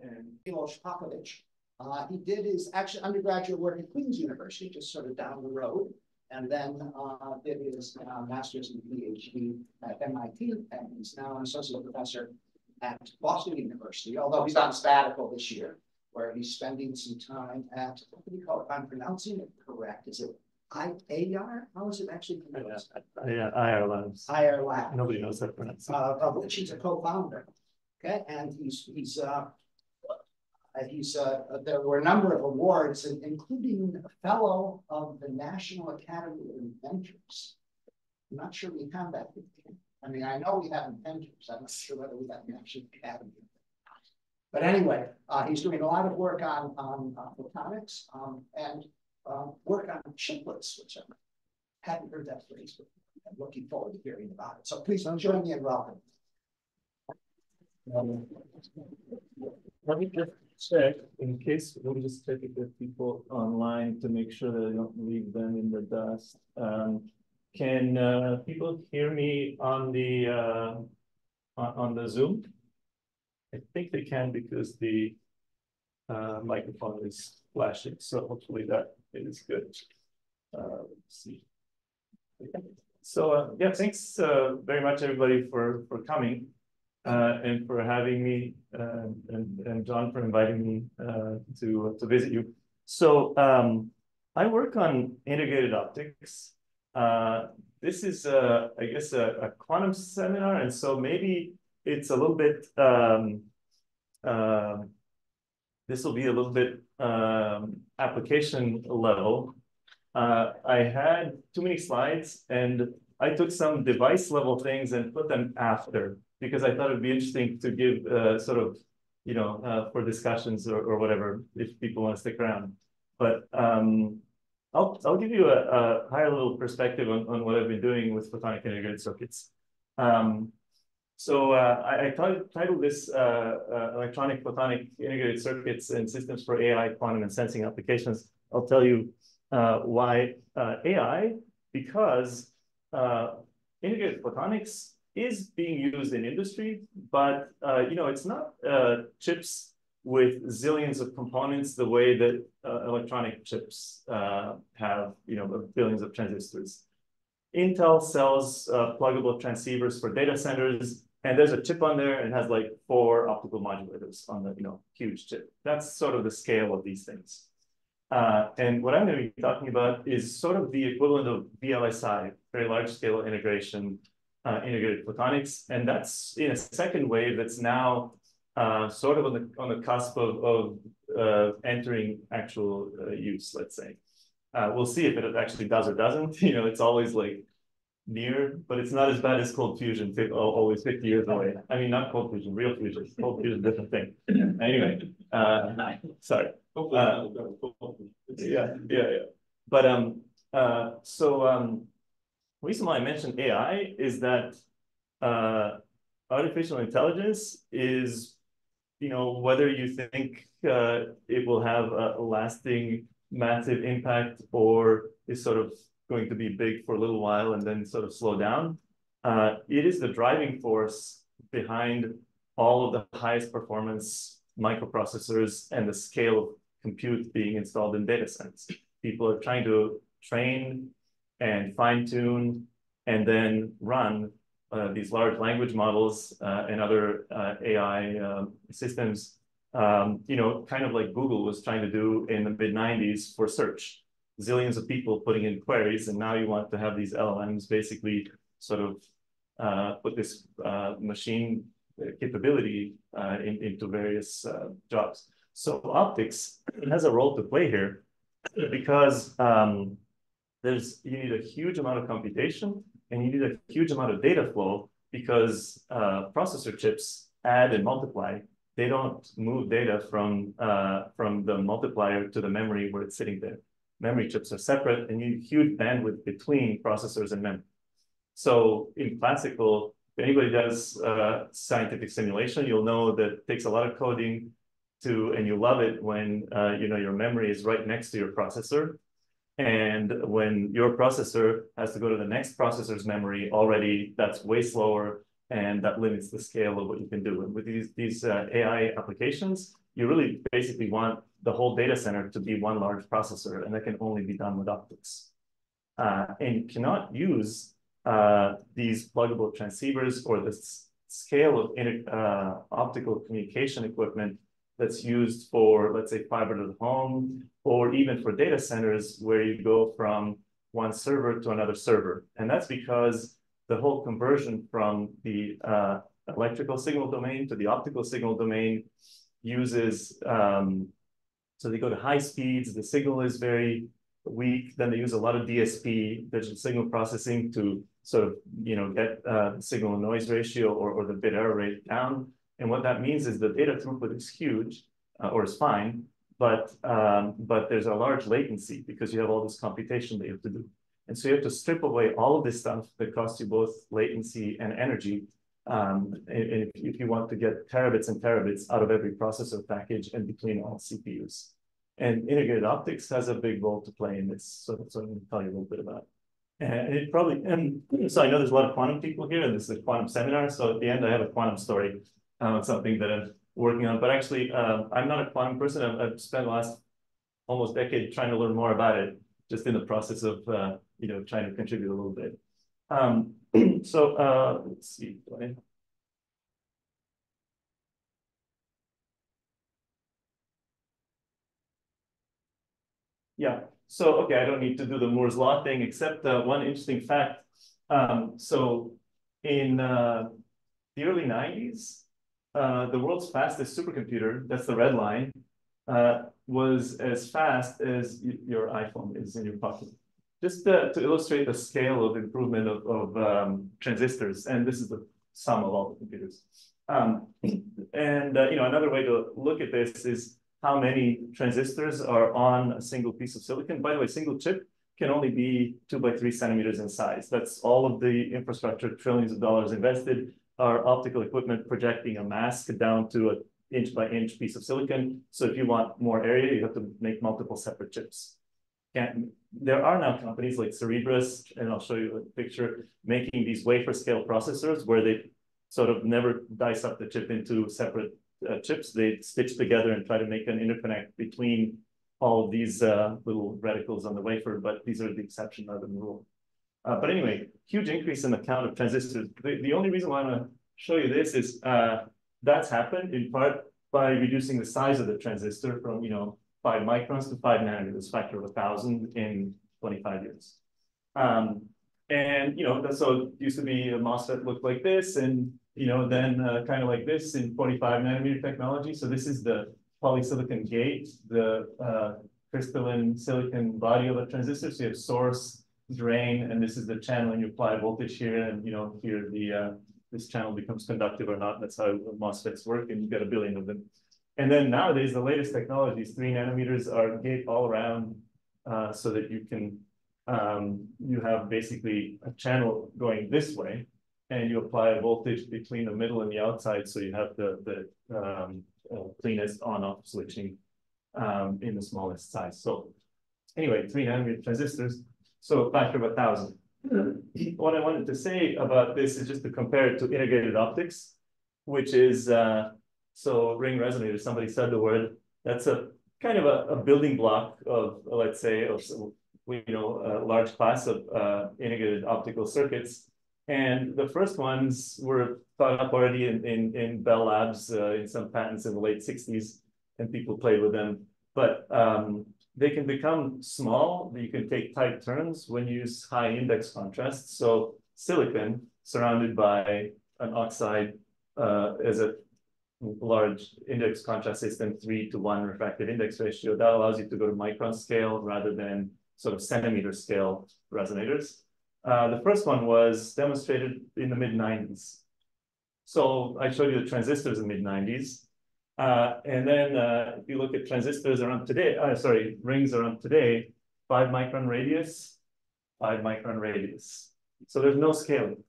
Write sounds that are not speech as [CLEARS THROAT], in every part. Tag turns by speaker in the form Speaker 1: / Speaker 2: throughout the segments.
Speaker 1: and Miloš Popović. Uh, he did his actually undergraduate work at Queen's University, just sort of down the road, and then uh, did his uh, master's and PhD at MIT, and he's now an associate professor at Boston University, although he's on sabbatical this year, where he's spending some time at, what do you call it, if I'm pronouncing it correct, is it IAR? How is it actually pronounced?
Speaker 2: Yeah, Ayar Labs.
Speaker 1: Ayar Lab.
Speaker 2: Nobody knows that pronunciation.
Speaker 1: Uh, of which he's a co-founder. Okay, and he's, he's, uh, uh, he's, uh, there were a number of awards, including a fellow of the National Academy of Inventors. I'm not sure we have that. I mean, I know we have inventors. I'm not sure whether we have National Academy. But anyway, uh, he's doing a lot of work on, on uh, photonics um, and uh, work on chiplets, which I hadn't heard that phrase before. I'm looking forward to hearing about it. So please join me in welcome.
Speaker 2: Um, let me just check in case, me just check if there's people online to make sure that I don't leave them in the dust. Um, can uh, people hear me on the uh, on, on the Zoom? I think they can because the uh, microphone is flashing. So hopefully that is good. Uh, let's see. So uh, yeah, thanks uh, very much everybody for for coming uh, and for having me uh, and and John for inviting me uh, to to visit you. So um, I work on integrated optics. Uh, this is, uh, I guess, a, a, quantum seminar, and so maybe it's a little bit. Um, uh, this will be a little bit um, application level. Uh, I had too many slides, and I took some device level things and put them after because I thought it'd be interesting to give uh, sort of, you know, uh, for discussions or, or whatever if people want to stick around. But um, I'll, I'll give you a, a higher level perspective on, on what I've been doing with photonic integrated circuits. Um, so uh, I, I titled this uh, uh, Electronic Photonic Integrated Circuits and Systems for AI, Quantum, and Sensing Applications. I'll tell you uh, why AI, because integrated photonics is being used in industry, but you know it's not chips with zillions of components the way that uh, electronic chips uh, have, you know, billions of transistors. Intel sells uh, pluggable transceivers for data centers, and there's a chip on there and has like four optical modulators on the, you know, huge chip. That's sort of the scale of these things. Uh, and what I'm going to be talking about is sort of the equivalent of VLSI, very large scale integration, uh, integrated photonics. And that's in a second wave that's now uh, sort of on the on the cusp of, of uh, entering actual uh, use, let's say. Uh, we'll see if it actually does or doesn't. [LAUGHS] You know, it's always like near, but it's not as bad as cold fusion, always 50 years away. I mean, not cold fusion, real fusion. Cold fusion, is a different thing. [LAUGHS] Anyway, uh, sorry. Uh, yeah, yeah, yeah. But um, uh, so um, reason why I mentioned AI is that uh, artificial intelligence is you know, whether you think uh, it will have a lasting massive impact or is sort of going to be big for a little while and then sort of slow down. Uh, it is the driving force behind all of the highest performance microprocessors and the scale of compute being installed in data centers. People are trying to train and fine tune and then run uh, these large language models uh, and other uh, AI um, systems, um, you know, kind of like Google was trying to do in the mid 90s for search. Zillions of people putting in queries, and now you want to have these LLMs basically sort of uh, put this uh, machine capability uh, in, into various jobs. So optics [CLEARS THROAT] has a role to play here because um, there's you need a huge amount of computation and you need a huge amount of data flow because uh, processor chips add and multiply. They don't move data from, uh, from the multiplier to the memory where it's sitting there. Memory chips are separate and you need huge bandwidth between processors and memory. So in classical, if anybody does uh, scientific simulation, you'll know that it takes a lot of coding to, and you love it when uh, you know your memory is right next to your processor and when your processor has to go to the next processor's memory already, that's way slower and that limits the scale of what you can do. And with these, these uh, AI applications, you really basically want the whole data center to be one large processor, and that can only be done with optics. Uh, and you cannot use uh, these pluggable transceivers or the scale of uh, optical communication equipment that's used for, let's say, fiber to the home, or even for data centers where you go from one server to another server. And that's because the whole conversion from the uh, electrical signal domain to the optical signal domain uses, um, so they go to high speeds, the signal is very weak, then they use a lot of DSP, digital signal processing to sort of, you know, get uh, signal noise ratio or, or the bit error rate down. And what that means is the data throughput is huge uh, or is fine, but, um, but there's a large latency because you have all this computation that you have to do. And so you have to strip away all of this stuff that costs you both latency and energy um, if, if you want to get terabits and terabits out of every processor package and between all CPUs. And integrated optics has a big role to play in this. So, so I'm going to tell you a little bit about. And it probably, and so I know there's a lot of quantum people here, and this is a quantum seminar. So at the end, I have a quantum story um, something that I'm working on. But actually, um, I'm not a quantum person. I've, I've, spent the last almost decade trying to learn more about it, just in the process of uh, you know trying to contribute a little bit. Um, [CLEARS THROAT] so uh, let's see. Yeah. So okay, I don't need to do the Moore's law thing, except uh, one interesting fact. Um, so in uh, the early 90s, uh, the world's fastest supercomputer, that's the red line, uh, was as fast as your iPhone is in your pocket. Just to, to illustrate the scale of improvement of, of um, transistors, and this is the sum of all the computers. Um, and uh, you know, another way to look at this is how many transistors are on a single piece of silicon. By the way, single chip can only be two by three centimeters in size. That's all of the infrastructure, trillions of dollars invested our optical equipment projecting a mask down to an inch by inch piece of silicon. So if you want more area, you have to make multiple separate chips. And there are now companies like Cerebras, and I'll show you a picture, making these wafer scale processors where they sort of never dice up the chip into separate uh, chips. They stitch together and try to make an interconnect between all of these uh, little reticles on the wafer, but these are the exception than the rule. Uh, but anyway, huge increase in the count of transistors. The, the only reason why I'm going to show you this is uh, that's happened in part by reducing the size of the transistor from, you know, five microns to five nanometers, factor of a thousand in 25 years. Um, and, you know, so used to be a MOSFET looked like this and, you know, then uh, kind of like this in 45 nanometer technology. So this is the polysilicon gate, the uh, crystalline silicon body of a transistor. So you have source, drain, and this is the channel, and you apply voltage here, and you know here the uh, this channel becomes conductive or not. That's how MOSFETs work, and you get a billion of them. And then nowadays, the latest technologies, three nanometers are gate all around, uh, so that you can um, you have basically a channel going this way, and you apply a voltage between the middle and the outside, so you have the the um, uh, cleanest on-off switching um, in the smallest size. So anyway, three nanometer transistors so a factor of a thousand. what I wanted to say about this is just to compare it to integrated optics, which is, uh, so ring resonator, somebody said the word, that's a kind of a, a building block of, let's say, of, you know, a large class of uh, integrated optical circuits. And the first ones were thought up already in, in, in Bell Labs uh, in some patents in the late 60s, and people played with them. But um, they can become small. You can take tight turns when you use high index contrast. So silicon surrounded by an oxide uh, as a large index contrast system, three to one refractive index ratio, that allows you to go to micron scale rather than sort of centimeter scale resonators. Uh, the first one was demonstrated in the mid 90s. So I showed you the transistors in the mid 90s. Uh, and then uh, if you look at transistors around today, uh, sorry, rings around today, five micron radius, five micron radius. So there's no scaling.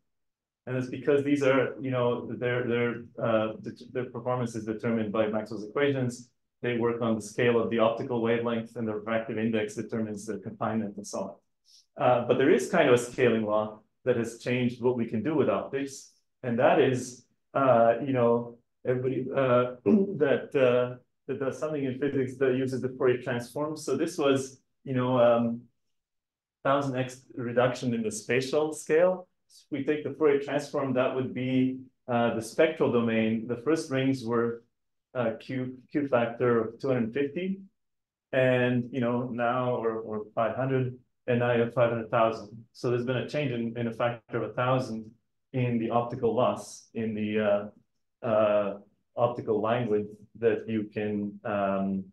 Speaker 2: And it's because these are, you know, their, their, uh, their performance is determined by Maxwell's equations. They work on the scale of the optical wavelength and the refractive index determines the confinement and so on. Uh, but there is kind of a scaling law that has changed what we can do with optics. And that is, uh, you know, everybody uh, [CLEARS THROAT] that uh, that does something in physics that uses the Fourier transform. So this was, you know, um, thousand x reduction in the spatial scale. We take the Fourier transform, that would be uh, the spectral domain. The first rings were uh, q q factor of 250, and you know now or or 500, and now you have 500,000. So there's been a change in, in a factor of a thousand in the optical loss in the uh, optical line width that you can um,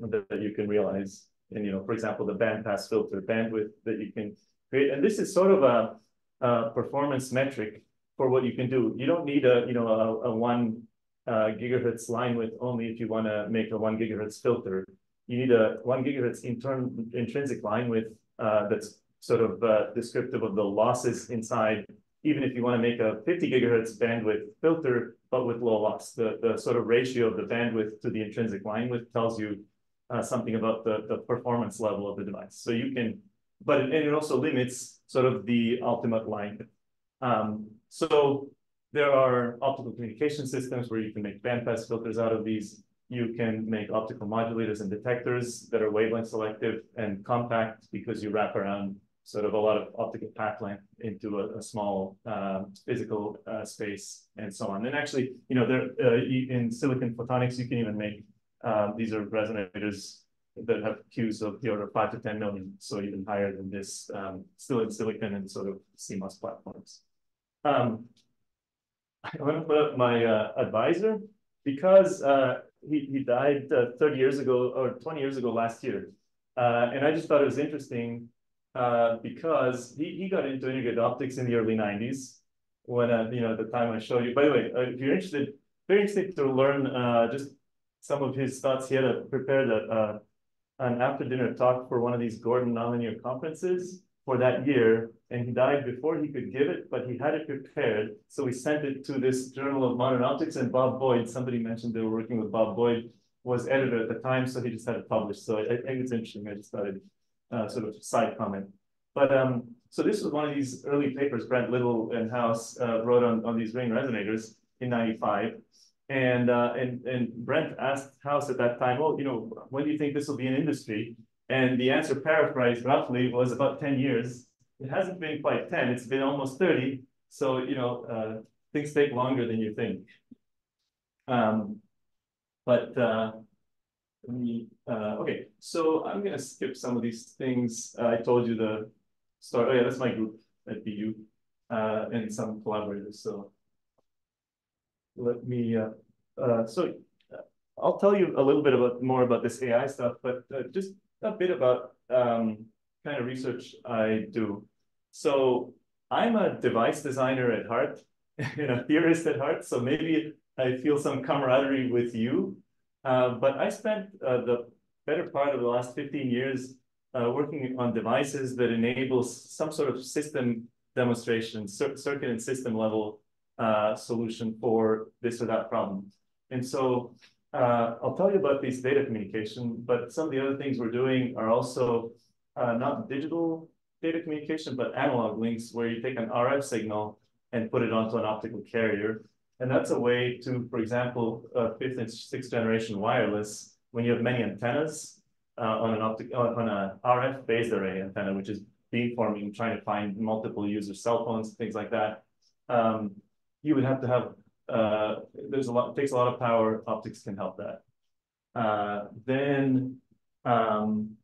Speaker 2: that, that you can realize. And you know, for example, the bandpass filter bandwidth that you can create. And this is sort of a, a performance metric for what you can do. You don't need a you know a, a one uh, gigahertz line width only if you want to make a one gigahertz filter. You need a one gigahertz intern intrinsic line width uh, that's sort of uh, descriptive of the losses inside even if you want to make a 50 gigahertz bandwidth filter, but with low loss, the, the sort of ratio of the bandwidth to the intrinsic line width tells you uh, something about the, the performance level of the device. So you can, but and it also limits sort of the ultimate line. Um, so there are optical communication systems where you can make bandpass filters out of these. You can make optical modulators and detectors that are wavelength selective and compact because you wrap around sort of a lot of optical path length into a, a small um, physical uh, space and so on. And actually, you know, there uh, in silicon photonics, you can even make um, these are resonators that have Qs of the order of five to 10 million, so even higher than this, um, still in silicon and sort of CMOS platforms. Um, I want to put up my uh, advisor because uh, he, he died uh, 30 years ago or 20 years ago last year. Uh, and I just thought it was interesting uh, because he, he got into integrated optics in the early 90s when, uh, you know, the time I showed you. By the way, uh, if you're interested, very interested to learn uh, just some of his thoughts. He had a, prepared a, uh, an after dinner talk for one of these Gordon nonlinear conferences for that year. And he died before he could give it, but he had it prepared. So we sent it to this Journal of Modern Optics and Bob Boyd, somebody mentioned they were working with Bob Boyd, was editor at the time. So he just had it published. So I, I think it's interesting. I just thought it uh, sort of side comment. But um, so this was one of these early papers Brent Little and Haus uh, wrote on, on these ring resonators in 95. And, uh, and, and Brent asked Haus at that time, well, you know, when do you think this will be an industry? And the answer paraphrased roughly was about 10 years. It hasn't been quite 10, it's been almost 30. So, you know, uh, things take longer than you think. Um, but me, uh, okay, so I'm gonna skip some of these things. Uh, I told you the story. Oh yeah, that's my group at BU uh, and some collaborators. So let me. Uh, uh, so uh, I'll tell you a little bit about more about this AI stuff, but just a bit about um, kind of research I do. So I'm a device designer at heart [LAUGHS] and a theorist at heart. So maybe I feel some camaraderie with you uh, but I spent uh, the better part of the last 15 years uh, working on devices that enable some sort of system demonstration, cir circuit and system level uh, solution for this or that problem. And so uh, I'll tell you about these data communication, but some of the other things we're doing are also not digital data communication, but analog links where you take an RF signal and put it onto an optical carrier. And that's a way to, for example, uh, fifth and sixth generation wireless, when you have many antennas uh, on an optic on a RF phased array antenna, which is beamforming, trying to find multiple user cell phones, things like that. Um, you would have to have uh, there's a lot takes a lot of power. Optics can help that. Uh, then um,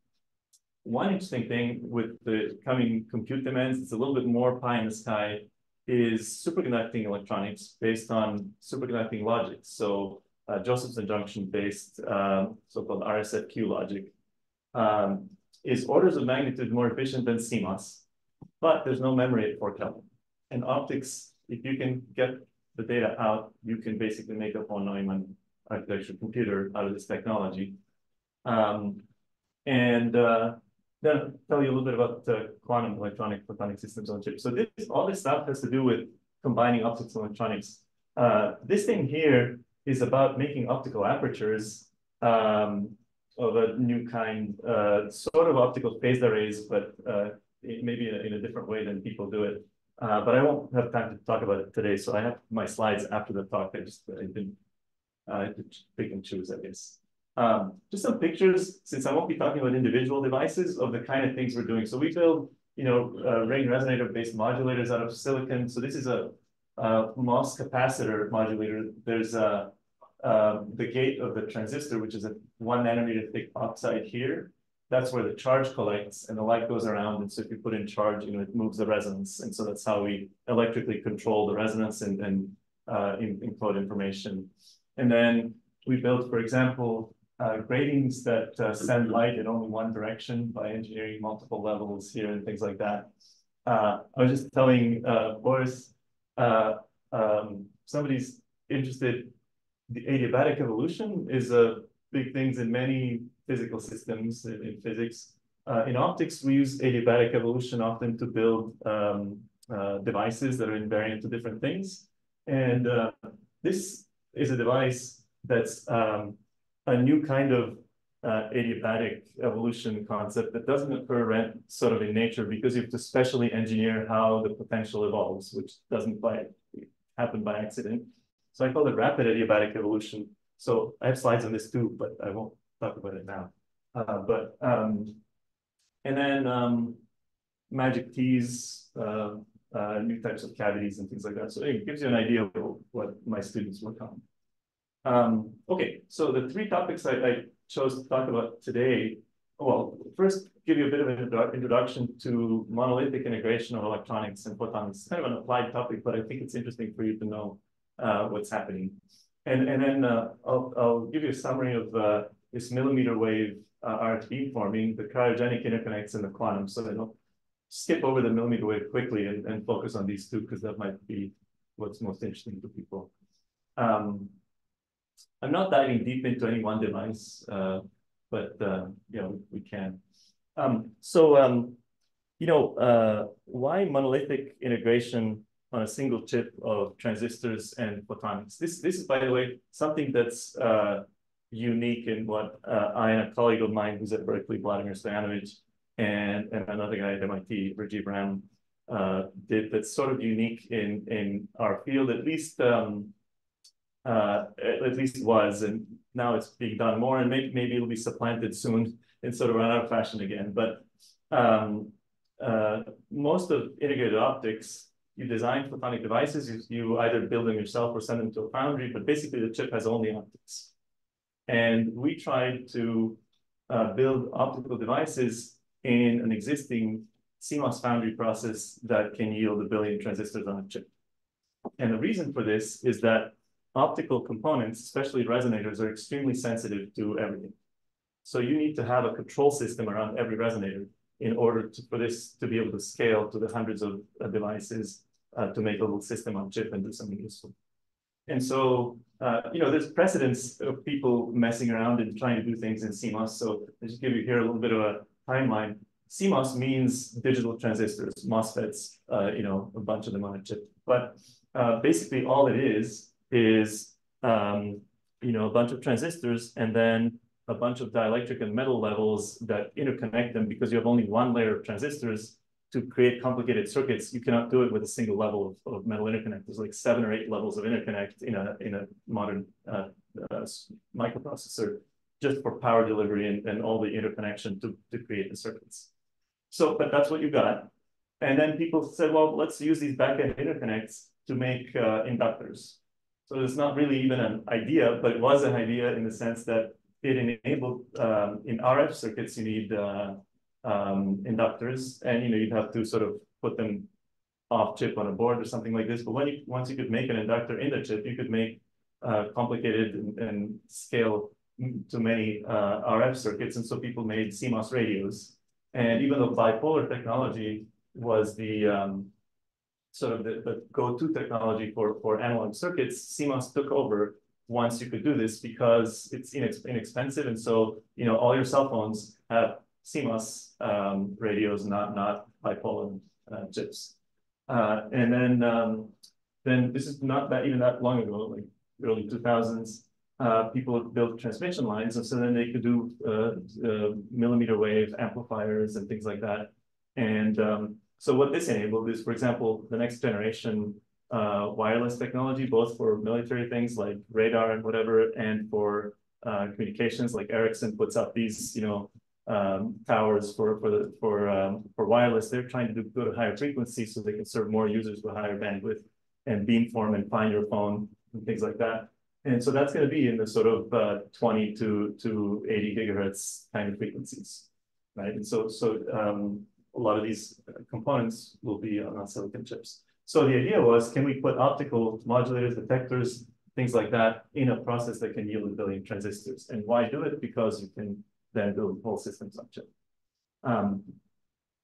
Speaker 2: one interesting thing with the coming compute demands, it's a little bit more pie in the sky is superconducting electronics based on superconducting logic. So uh, Josephson junction based um, so-called RSFQ logic um, is orders of magnitude more efficient than CMOS, but there's no memory at 4 Kelvin. And optics, if you can get the data out, you can basically make a von Neumann architecture computer out of this technology. Um, and uh, then tell you a little bit about uh, quantum electronic photonic systems on chip. So this all this stuff has to do with combining optics and electronics. Uh, this thing here is about making optical apertures um, of a new kind, uh, sort of optical phased arrays, but uh, maybe in a, in a, different way than people do it. Uh, but I won't have time to talk about it today, so I have my slides after the talk. I just I didn't pick and choose, I guess. Um, just some pictures, since I won't be talking about individual devices of the kind of things we're doing. So we build, you know, uh, ring resonator based modulators out of silicon. So this is a, a MOS capacitor modulator. There's a, uh, the gate of the transistor, which is a one nanometer thick oxide here. That's where the charge collects and the light goes around. And so if you put in charge, you know, it moves the resonance. And so that's how we electrically control the resonance and, and uh, encode information. And then we built, for example, uh, gratings that uh, send light in only one direction by engineering multiple levels here and things like that. Uh, I was just telling uh, Boris, uh, um, somebody's interested, the adiabatic evolution is a big thing in many physical systems in, in physics. Uh, in optics, we use adiabatic evolution often to build um, devices that are invariant to different things. And this is a device that's um, a new kind of uh, adiabatic evolution concept that doesn't occur sort of in nature because you have to specially engineer how the potential evolves, which doesn't by, happen by accident. So I call it rapid adiabatic evolution. So I have slides on this too, but I won't talk about it now. Uh, but um, and then um, magic tees, uh, uh, new types of cavities and things like that. So it gives you an idea of what my students work on. Um, okay, so the three topics I, I, chose to talk about today, well, first give you a bit of an introduction to monolithic integration of electronics and photonics. It's kind of an applied topic, but I think it's interesting for you to know uh, what's happening. And, and then uh, I'll, I'll give you a summary of uh, this millimeter wave uh, RF beamforming, the cryogenic interconnects, and the quantum. So I'll skip over the millimeter wave quickly and, and focus on these two because that might be what's most interesting to people. Um, I'm not diving deep into any one device, uh, but uh, yeah, we, we can. Um, so, um, you know, uh, why monolithic integration on a single chip of transistors and photonics? This, this is, by the way, something that's uh, unique in what uh, I and a colleague of mine who's at Berkeley, Vladimir Stojanović, and, and another guy at MIT, Rajeev Ram, uh, did that's sort of unique in, in our field, at least um, uh, at least was, and now it's being done more, and maybe, maybe it'll be supplanted soon and sort of run out of fashion again. But um, uh, most of integrated optics, you design photonic devices, you, you either build them yourself or send them to a foundry, but basically the chip has only optics. And we tried to uh, build optical devices in an existing CMOS foundry process that can yield a billion transistors on a chip. And the reason for this is that optical components, especially resonators, are extremely sensitive to everything. So you need to have a control system around every resonator in order to, for this to be able to scale to the hundreds of uh, devices uh, to make a little system on chip and do something useful. And so, uh, you know, there's precedence of people messing around and trying to do things in CMOS. So I just give you here a little bit of a timeline. CMOS means digital transistors, MOSFETs, uh, you know, a bunch of them on a chip. But uh, basically all it is is um, you know a bunch of transistors and then a bunch of dielectric and metal levels that interconnect them because you have only one layer of transistors to create complicated circuits. You cannot do it with a single level of, of metal interconnect. There's like seven or eight levels of interconnect in a in a modern uh, uh, microprocessor just for power delivery and, and all the interconnection to, to create the circuits. So, but that's what you got. And then people said, well, let's use these backend interconnects to make uh, inductors. So it's not really even an idea, but it was an idea in the sense that it enabled um, in RF circuits, you need uh, um, inductors and you know you'd have to sort of put them off chip on a board or something like this. But when you once you could make an inductor in the chip, you could make uh, complicated and, and, scale to many uh, RF circuits. And so people made CMOS radios. And even though bipolar technology was the um, sort of the, the go-to technology for, for analog circuits, CMOS took over once you could do this because it's inex inexpensive. And so, you know, all your cell phones have CMOS um, radios, not, not bipolar uh, chips. Uh, and then, um, then this is not that even that long ago, like early 2000s, uh, people built transmission lines. And so then they could do uh, uh, millimeter wave amplifiers and things like that. And um, so what this enabled is, for example, the next generation uh, wireless technology, both for military things like radar and whatever, and for uh, communications, like Ericsson puts up these, you know, um, towers for for the for um, for wireless. They're trying to do, go to higher frequencies so they can serve more users with higher bandwidth and beamform and find your phone and things like that. And so that's going to be in the sort of uh, 20 to to 80 gigahertz kind of frequencies, right? And so so um, a lot of these components will be on silicon chips. So the idea was, can we put optical modulators, detectors, things like that in a process that can yield a billion transistors? And why do it? Because you can then build whole systems on chip. Um,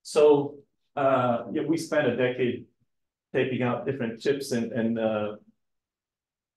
Speaker 2: so uh, yeah, we spent a decade taping out different chips and, and uh,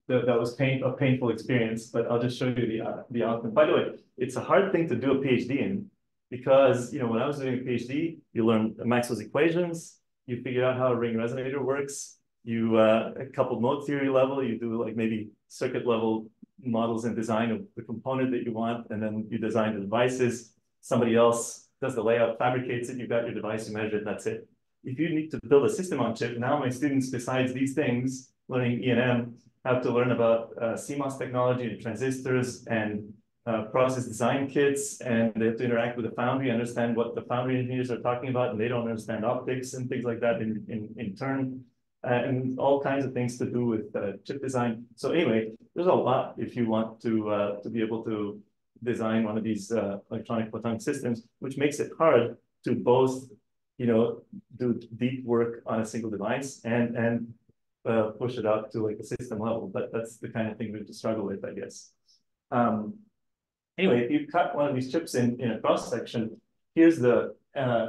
Speaker 2: that, that was pain, a painful experience, but I'll just show you the, uh, the outcome. By the way, it's a hard thing to do a PhD in because, you know, when I was doing a PhD, you learn Maxwell's equations, you figure out how a ring resonator works, you, uh, a couple mode theory level, you do like maybe circuit level models and design of the component that you want, and then you design the devices. Somebody else does the layout, fabricates it, you've got your device, you measure it, that's it. If you need to build a system on chip, now my students, besides these things, learning E&M, have to learn about uh, CMOS technology and transistors and uh, process design kits, and they have to interact with the foundry, understand what the foundry engineers are talking about, and they don't understand optics and things like that in, in, in turn, uh, and all kinds of things to do with uh, chip design. So anyway, there's a lot if you want to, uh, to be able to design one of these uh, electronic photonic systems, which makes it hard to both, you know, do deep work on a single device and, and uh, push it out to like a system level. But that's the kind of thing we have to struggle with, I guess. Um, Anyway, if you cut one of these chips in, in a cross section, here's the uh,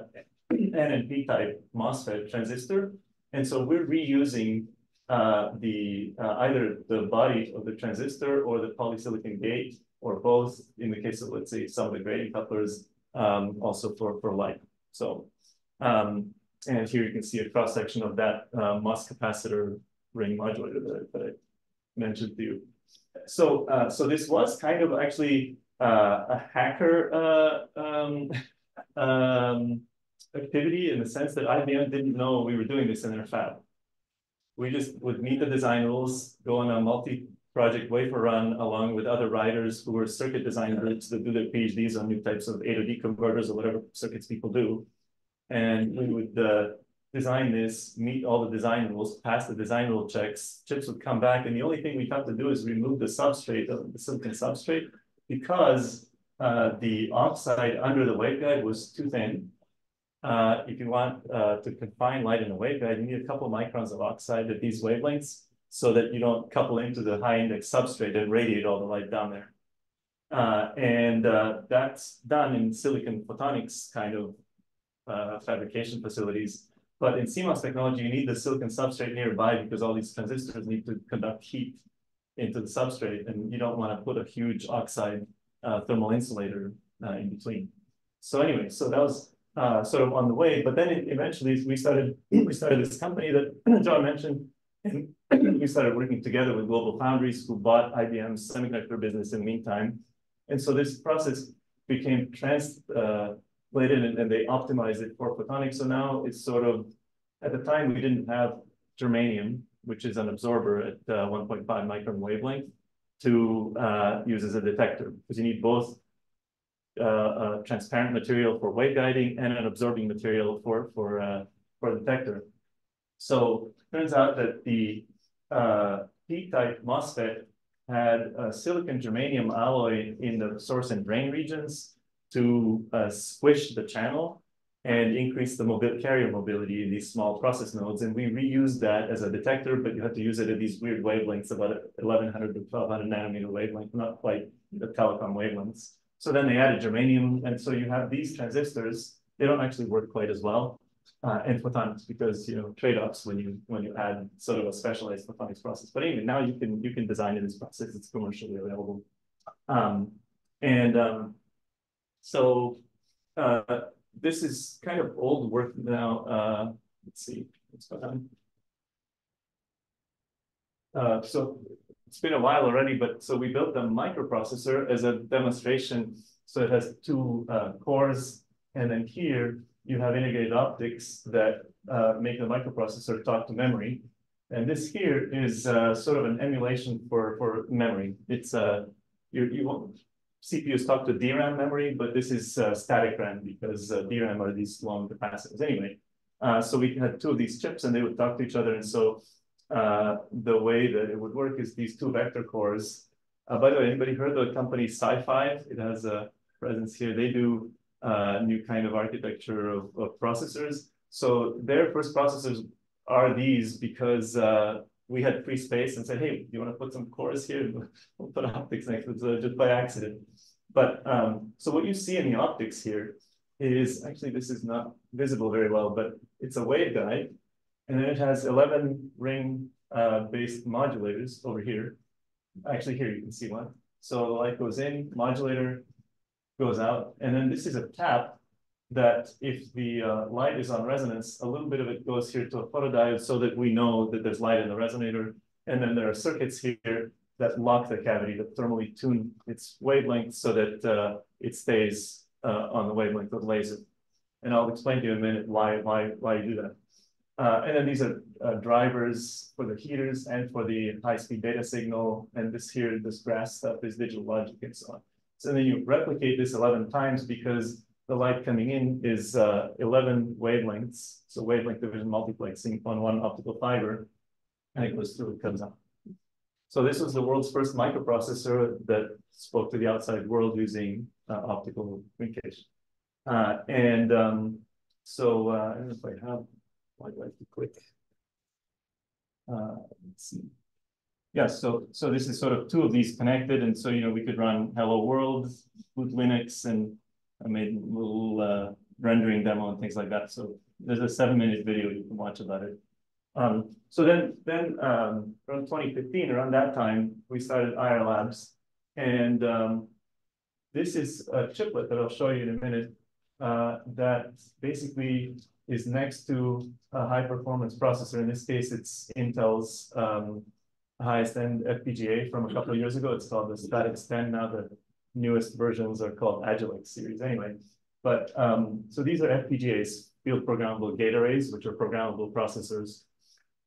Speaker 2: P type MOSFET transistor. And so we're reusing uh, the uh, either the body of the transistor or the polysilicon gate or both in the case of, let's say, some of the grating couplers um, also for, for light. So, um, and here you can see a cross section of that uh, MOS capacitor ring modulator that, that I mentioned to you. So, uh, so this was kind of actually a hacker uh, um, um, activity in the sense that IBM didn't know we were doing this in their fab. We just would meet the design rules, go on a multi-project wafer run along with other writers who were circuit designers that do their PhDs on new types of A to D converters or whatever circuits people do. And we would uh, design this, meet all the design rules, pass the design rule checks, chips would come back, and the only thing we have to do is remove the substrate, the silicon substrate, because uh, the oxide under the waveguide was too thin. Uh, if you want uh, to confine light in a waveguide, you need a couple microns of oxide at these wavelengths so that you don't couple into the high index substrate and radiate all the light down there. Uh, and uh, that's done in silicon photonics kind of uh, fabrication facilities. But in CMOS technology, you need the silicon substrate nearby because all these transistors need to conduct heat into the substrate, and you don't want to put a huge oxide uh, thermal insulator uh, in between. So anyway, so that was uh, sort of on the way, but then it, eventually we started [CLEARS THROAT] we started this company that [CLEARS THROAT] John mentioned, and [CLEARS THROAT] we started working together with Global Foundries, who bought IBM's semiconductor business in the meantime, and so this process became translated and, and they optimized it for photonics. So now it's sort of at the time we didn't have germanium, which is an absorber at uh, 1.5 micron wavelength, to uh, use as a detector, because you need both uh, a transparent material for waveguiding and an absorbing material for for uh, for detector. So turns out that the uh, P-type MOSFET had a silicon germanium alloy in the source and drain regions to uh, squish the channel and increase the carrier mobility in these small process nodes. And we reused that as a detector, but you have to use it at these weird wavelengths, about 1100 to 1200 nanometer wavelength, not quite the telecom wavelengths. So then they added germanium. And so you have these transistors, they don't actually work quite as well uh, in photonics because, you know, trade-offs when you when you add sort of a specialized photonics process. But anyway, now you can you can design in this process, it's commercially available. Um, and um, so uh, this is kind of old work now. Uh, let's see what's going on. Uh, so it's been a while already, but so we built the microprocessor as a demonstration. So it has two uh, cores, and then here you have integrated optics that uh, make the microprocessor talk to memory. And this here is uh, sort of an emulation for, for memory. It's uh, you, you CPUs talk to DRAM memory, but this is uh, static RAM because uh, DRAM are these long capacitors anyway. Uh, so we had two of these chips and they would talk to each other. And so uh, the way that it would work is these two vector cores. Uh, by the way, anybody heard of the company SiFive? It has a presence here. They do uh, new kind of architecture of, of processors. So their first processors are these because we had free space and said, hey, do you want to put some cores here? [LAUGHS] We'll put optics next to it just by accident. But um, so what you see in the optics here is actually this is not visible very well, but it's a waveguide. And then it has 11 ring uh, based modulators over here. Actually, here you can see one. So the light goes in, modulator goes out. And then this is a tap that if the uh, light is on resonance, a little bit of it goes here to a photodiode so that we know that there's light in the resonator. And then there are circuits here that lock the cavity, that thermally tune its wavelength so that uh, it stays uh, on the wavelength of the laser. And I'll explain to you in a minute why, why, why you do that. Uh, and then these are uh, drivers for the heaters and for the high-speed data signal. And this here, this grass stuff is digital logic and so on. So then you replicate this 11 times because the light coming in is uh, 11 wavelengths. So wavelength division multiplexing on one optical fiber, and it goes through, it comes out. So this was the world's first microprocessor that spoke to the outside world using uh, optical communication. Uh, and um, so I don't know if I have, I'd like to click. Uh, let's see. Yeah, so so this is sort of two of these connected, and so you know we could run Hello World, boot Linux, and I made little uh, rendering demo and things like that. So there's a seven minute video you can watch about it. Um, so then, then um, around 2015, around that time, we started Ayar Labs. And um, this is a chiplet that I'll show you in a minute uh, that basically is next to a high performance processor. In this case, it's Intel's um, highest end FPGA from a couple of years ago. It's called the Stratix 10. Now the newest versions are called Agilex series anyway. But um, so these are FPGAs, field programmable gate arrays, which are programmable processors.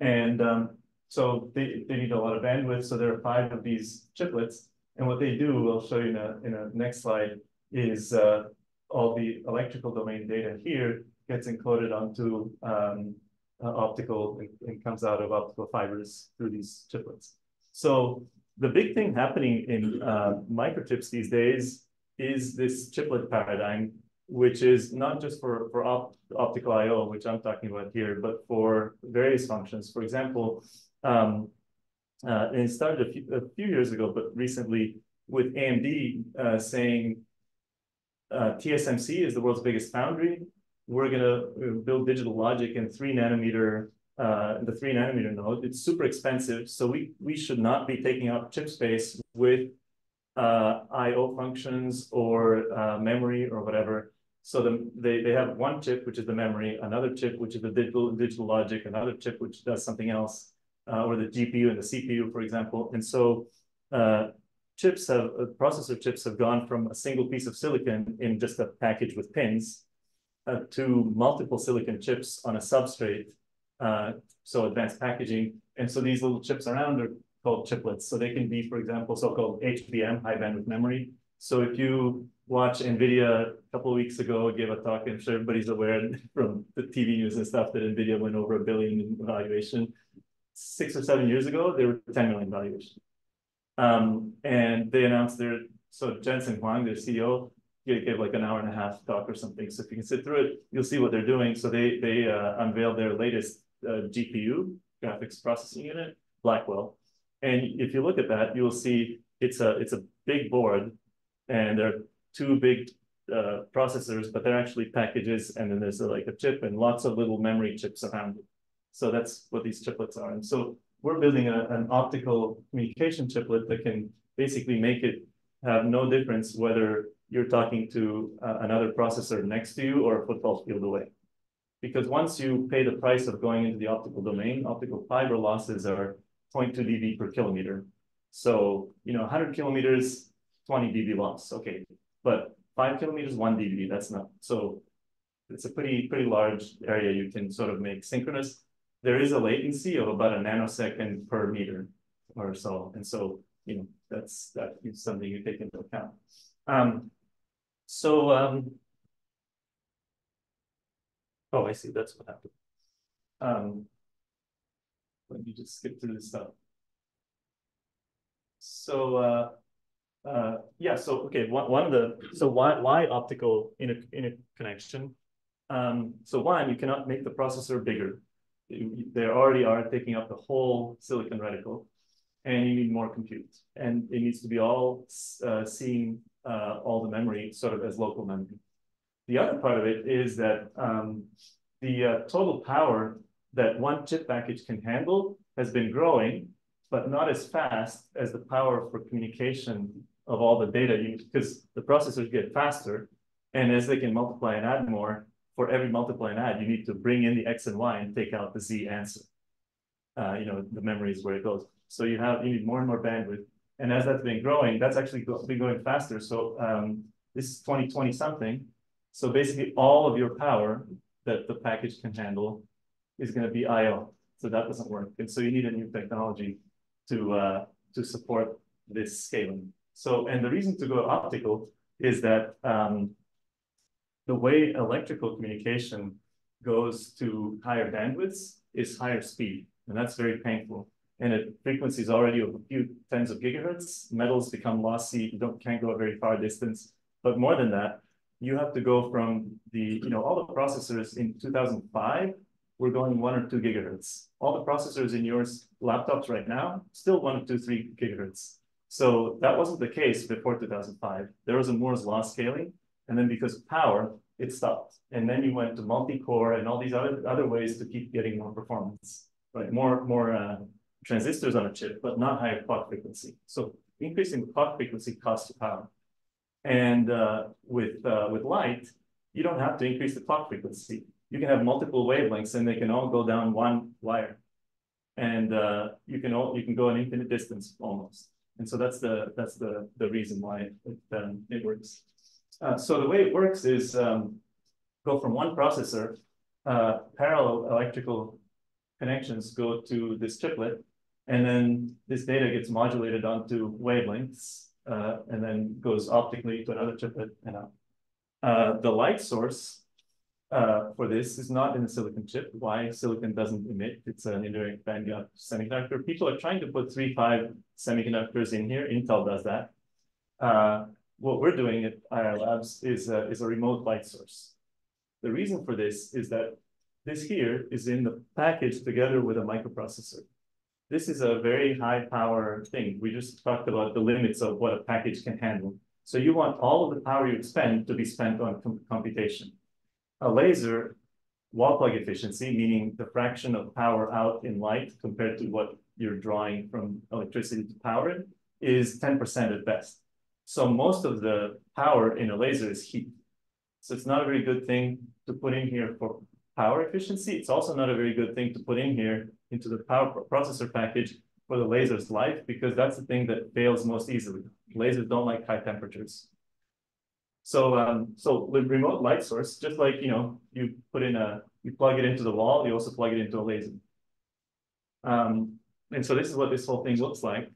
Speaker 2: And um, so they, they need a lot of bandwidth. So there are five of these chiplets. And what they do, I'll show you in a, in a next slide, is uh, all the electrical domain data here gets encoded onto um, uh, optical and comes out of optical fibers through these chiplets. So the big thing happening in uh, microchips these days is this chiplet paradigm, which is not just for, for op optical I.O., which I'm talking about here, but for various functions. For example, um, uh, and it started a few, a few, years ago, but recently with AMD uh, saying uh, TSMC is the world's biggest foundry. We're going to build digital logic in three nanometer uh, the three nanometer node. It's super expensive, so we we should not be taking up chip space with uh, I/O functions or uh, memory or whatever. So the, they they have one chip which is the memory, another chip which is the digital digital logic, another chip which does something else, uh, or the GPU and the CPU, for example. And so uh, chips have uh, processor chips have gone from a single piece of silicon in just a package with pins to multiple silicon chips on a substrate uh, so advanced packaging. And so these little chips around are called chiplets. So they can be, for example, so-called HBM, high bandwidth memory. So if you watch NVIDIA a couple of weeks ago, gave a talk, I'm sure everybody's aware [LAUGHS] from the TV news and stuff that NVIDIA went over a billion in valuation. Six or seven years ago, they were 10 million valuation. Um, and they announced their, so Jensen Huang, their CEO, gave like an hour and a half talk or something. So if you can sit through it, you'll see what they're doing. So they they uh, unveiled their latest uh, GPU, graphics processing unit, Blackwell. And if you look at that, you'll see it's a it's a big board, and there are two big uh, processors, but they're actually packages, and then there's a, like a chip and lots of little memory chips around it. So that's what these chiplets are. And so we're building a, an optical communication chiplet that can basically make it have no difference whether you're talking to uh, another processor next to you or a football field away. Because once you pay the price of going into the optical domain, optical fiber losses are 0.2 dB per kilometer. So, you know, 100 kilometers, 20 dB loss. Okay. But five kilometers, one dB, that's not. So it's a pretty, pretty large area you can sort of make synchronous. There is a latency of about a nanosecond per meter or so. And so, you know, that's, that is something you take into account. Um, so, um, oh, I see, that's what happened. Um, let me just skip through this stuff. So, uh, uh, yeah, so, okay, one, one of the, so why, why optical in a, in a connection? Um, so one, you cannot make the processor bigger. They already are taking up the whole silicon reticle and you need more compute. And it needs to be all uh, seeing uh, all the memory sort of as local memory. The other part of it is that um, the uh, total power that one chip package can handle has been growing, but not as fast as the power for communication of all the data because the processors get faster. And as they can multiply and add more, for every multiply and add, you need to bring in the X and Y and take out the Z answer. Uh, you know, the memory is where it goes. So you have, you need more and more bandwidth. And as that's been growing, that's actually been going faster. So um, this is 2020 something. So basically all of your power that the package can handle is going to be IO. So that doesn't work. And so you need a new technology to, uh, to support this scaling. So, and the reason to go optical is that um, the way electrical communication goes to higher bandwidths is higher speed, and that's very painful. And at frequencies already of a few tens of gigahertz, metals become lossy, you don't, can't go a very far distance. But more than that, you have to go from the, you know, all the processors in 2005 were going one or two gigahertz. All the processors in yours laptops right now, still one or two, three gigahertz. So that wasn't the case before 2005. There was a Moore's law scaling, and then because of power, it stopped. And then you went to multi-core and all these other, other ways to keep getting more performance, right? More, more uh, transistors on a chip, but not higher clock frequency. So increasing the clock frequency costs power. And uh, with, uh, with light, you don't have to increase the clock frequency. You can have multiple wavelengths and they can all go down one wire. And uh, you can all, you can go an infinite distance almost. And so that's the that's the the reason why it um, it works. Uh, so the way it works is um, go from one processor, uh, parallel electrical connections go to this chiplet, and then this data gets modulated onto wavelengths, uh, and then goes optically to another chiplet and out. Uh, the light source uh, for this is not in the silicon chip. Why silicon doesn't emit? It's an indirect bandgap semiconductor. People are trying to put three, five semiconductors in here. Intel does that. Uh, what we're doing at Ayar Labs is a, is a remote light source. The reason for this is that this here is in the package together with a microprocessor. This is a very high power thing. We just talked about the limits of what a package can handle. So you want all of the power you spend to be spent on com computation a laser wall plug efficiency, meaning the fraction of power out in light compared to what you're drawing from electricity to power it, is 10% at best. So most of the power in a laser is heat. So it's not a very good thing to put in here for power efficiency. It's also not a very good thing to put in here into the power processor package for the laser's life, because that's the thing that fails most easily. Lasers don't like high temperatures. So, um, so the remote light source, just like, you know, you put in a, you plug it into the wall, you also plug it into a laser. Um, and so this is what this whole thing looks like.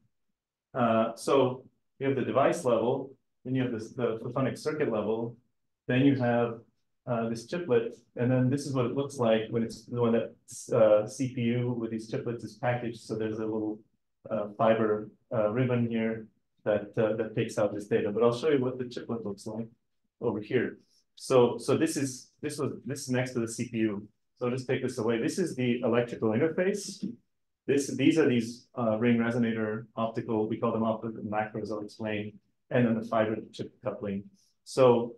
Speaker 2: Uh, so you have the device level, then you have this, the photonic circuit level, then you have uh, this chiplet, and then this is what it looks like when it's the one that uh, CPU with these chiplets is packaged. So there's a little uh, fiber uh, ribbon here that uh, that takes out this data. But I'll show you what the chiplet looks like over here. So, so this is this was this is next to the CPU. So I'll just take this away. This is the electrical interface. This these are these ring resonator optical. We call them optical macros. I'll explain. And then the fiber chip coupling. So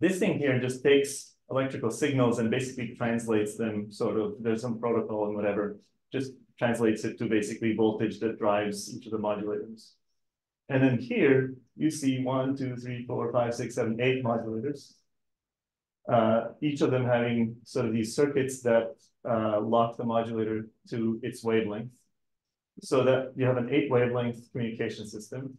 Speaker 2: this thing here just takes electrical signals and basically translates them. Sort of there's some protocol and whatever. Just translates it to basically voltage that drives each of the modulators. And then here you see one, two, three, four, five, six, seven, eight modulators. Uh, each of them having sort of these circuits that uh, lock the modulator to its wavelength. So that you have an eight wavelength communication system.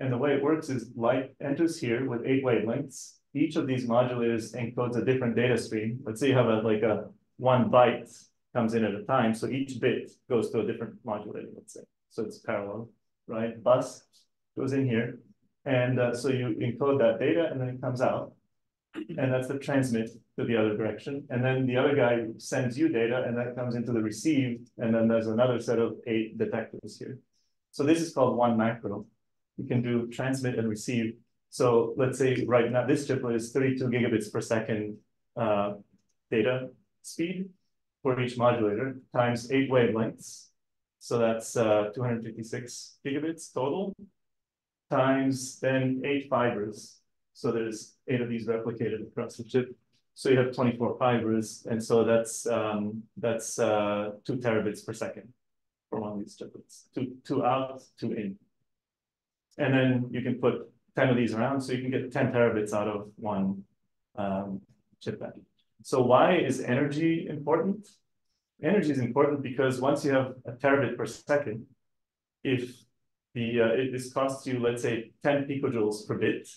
Speaker 2: And the way it works is light enters here with eight wavelengths. Each of these modulators encodes a different data stream. Let's say you have a like a one byte comes in at a time. So each bit goes to a different modulator, let's say. So it's parallel, right? Bus goes in here. And uh, so you encode that data and then it comes out. And that's the transmit to the other direction. And then the other guy sends you data and that comes into the receive. And then there's another set of eight detectors here. So this is called one macro. You can do transmit and receive. So let's say right now this chiplet is 32 gigabits per second uh, data speed for each modulator times eight wavelengths. So that's uh, 256 gigabits total times then eight fibers. So there's eight of these replicated across the chip. So you have 24 fibers. And so that's um, that's uh, two terabits per second for one of these chiplets. Two, two out, two in. And then you can put 10 of these around. So you can get 10 terabits out of one um, chip bank. So why is energy important? Energy is important because once you have a terabit per second, if the uh, if this costs you, let's say, 10 picojoules per bit,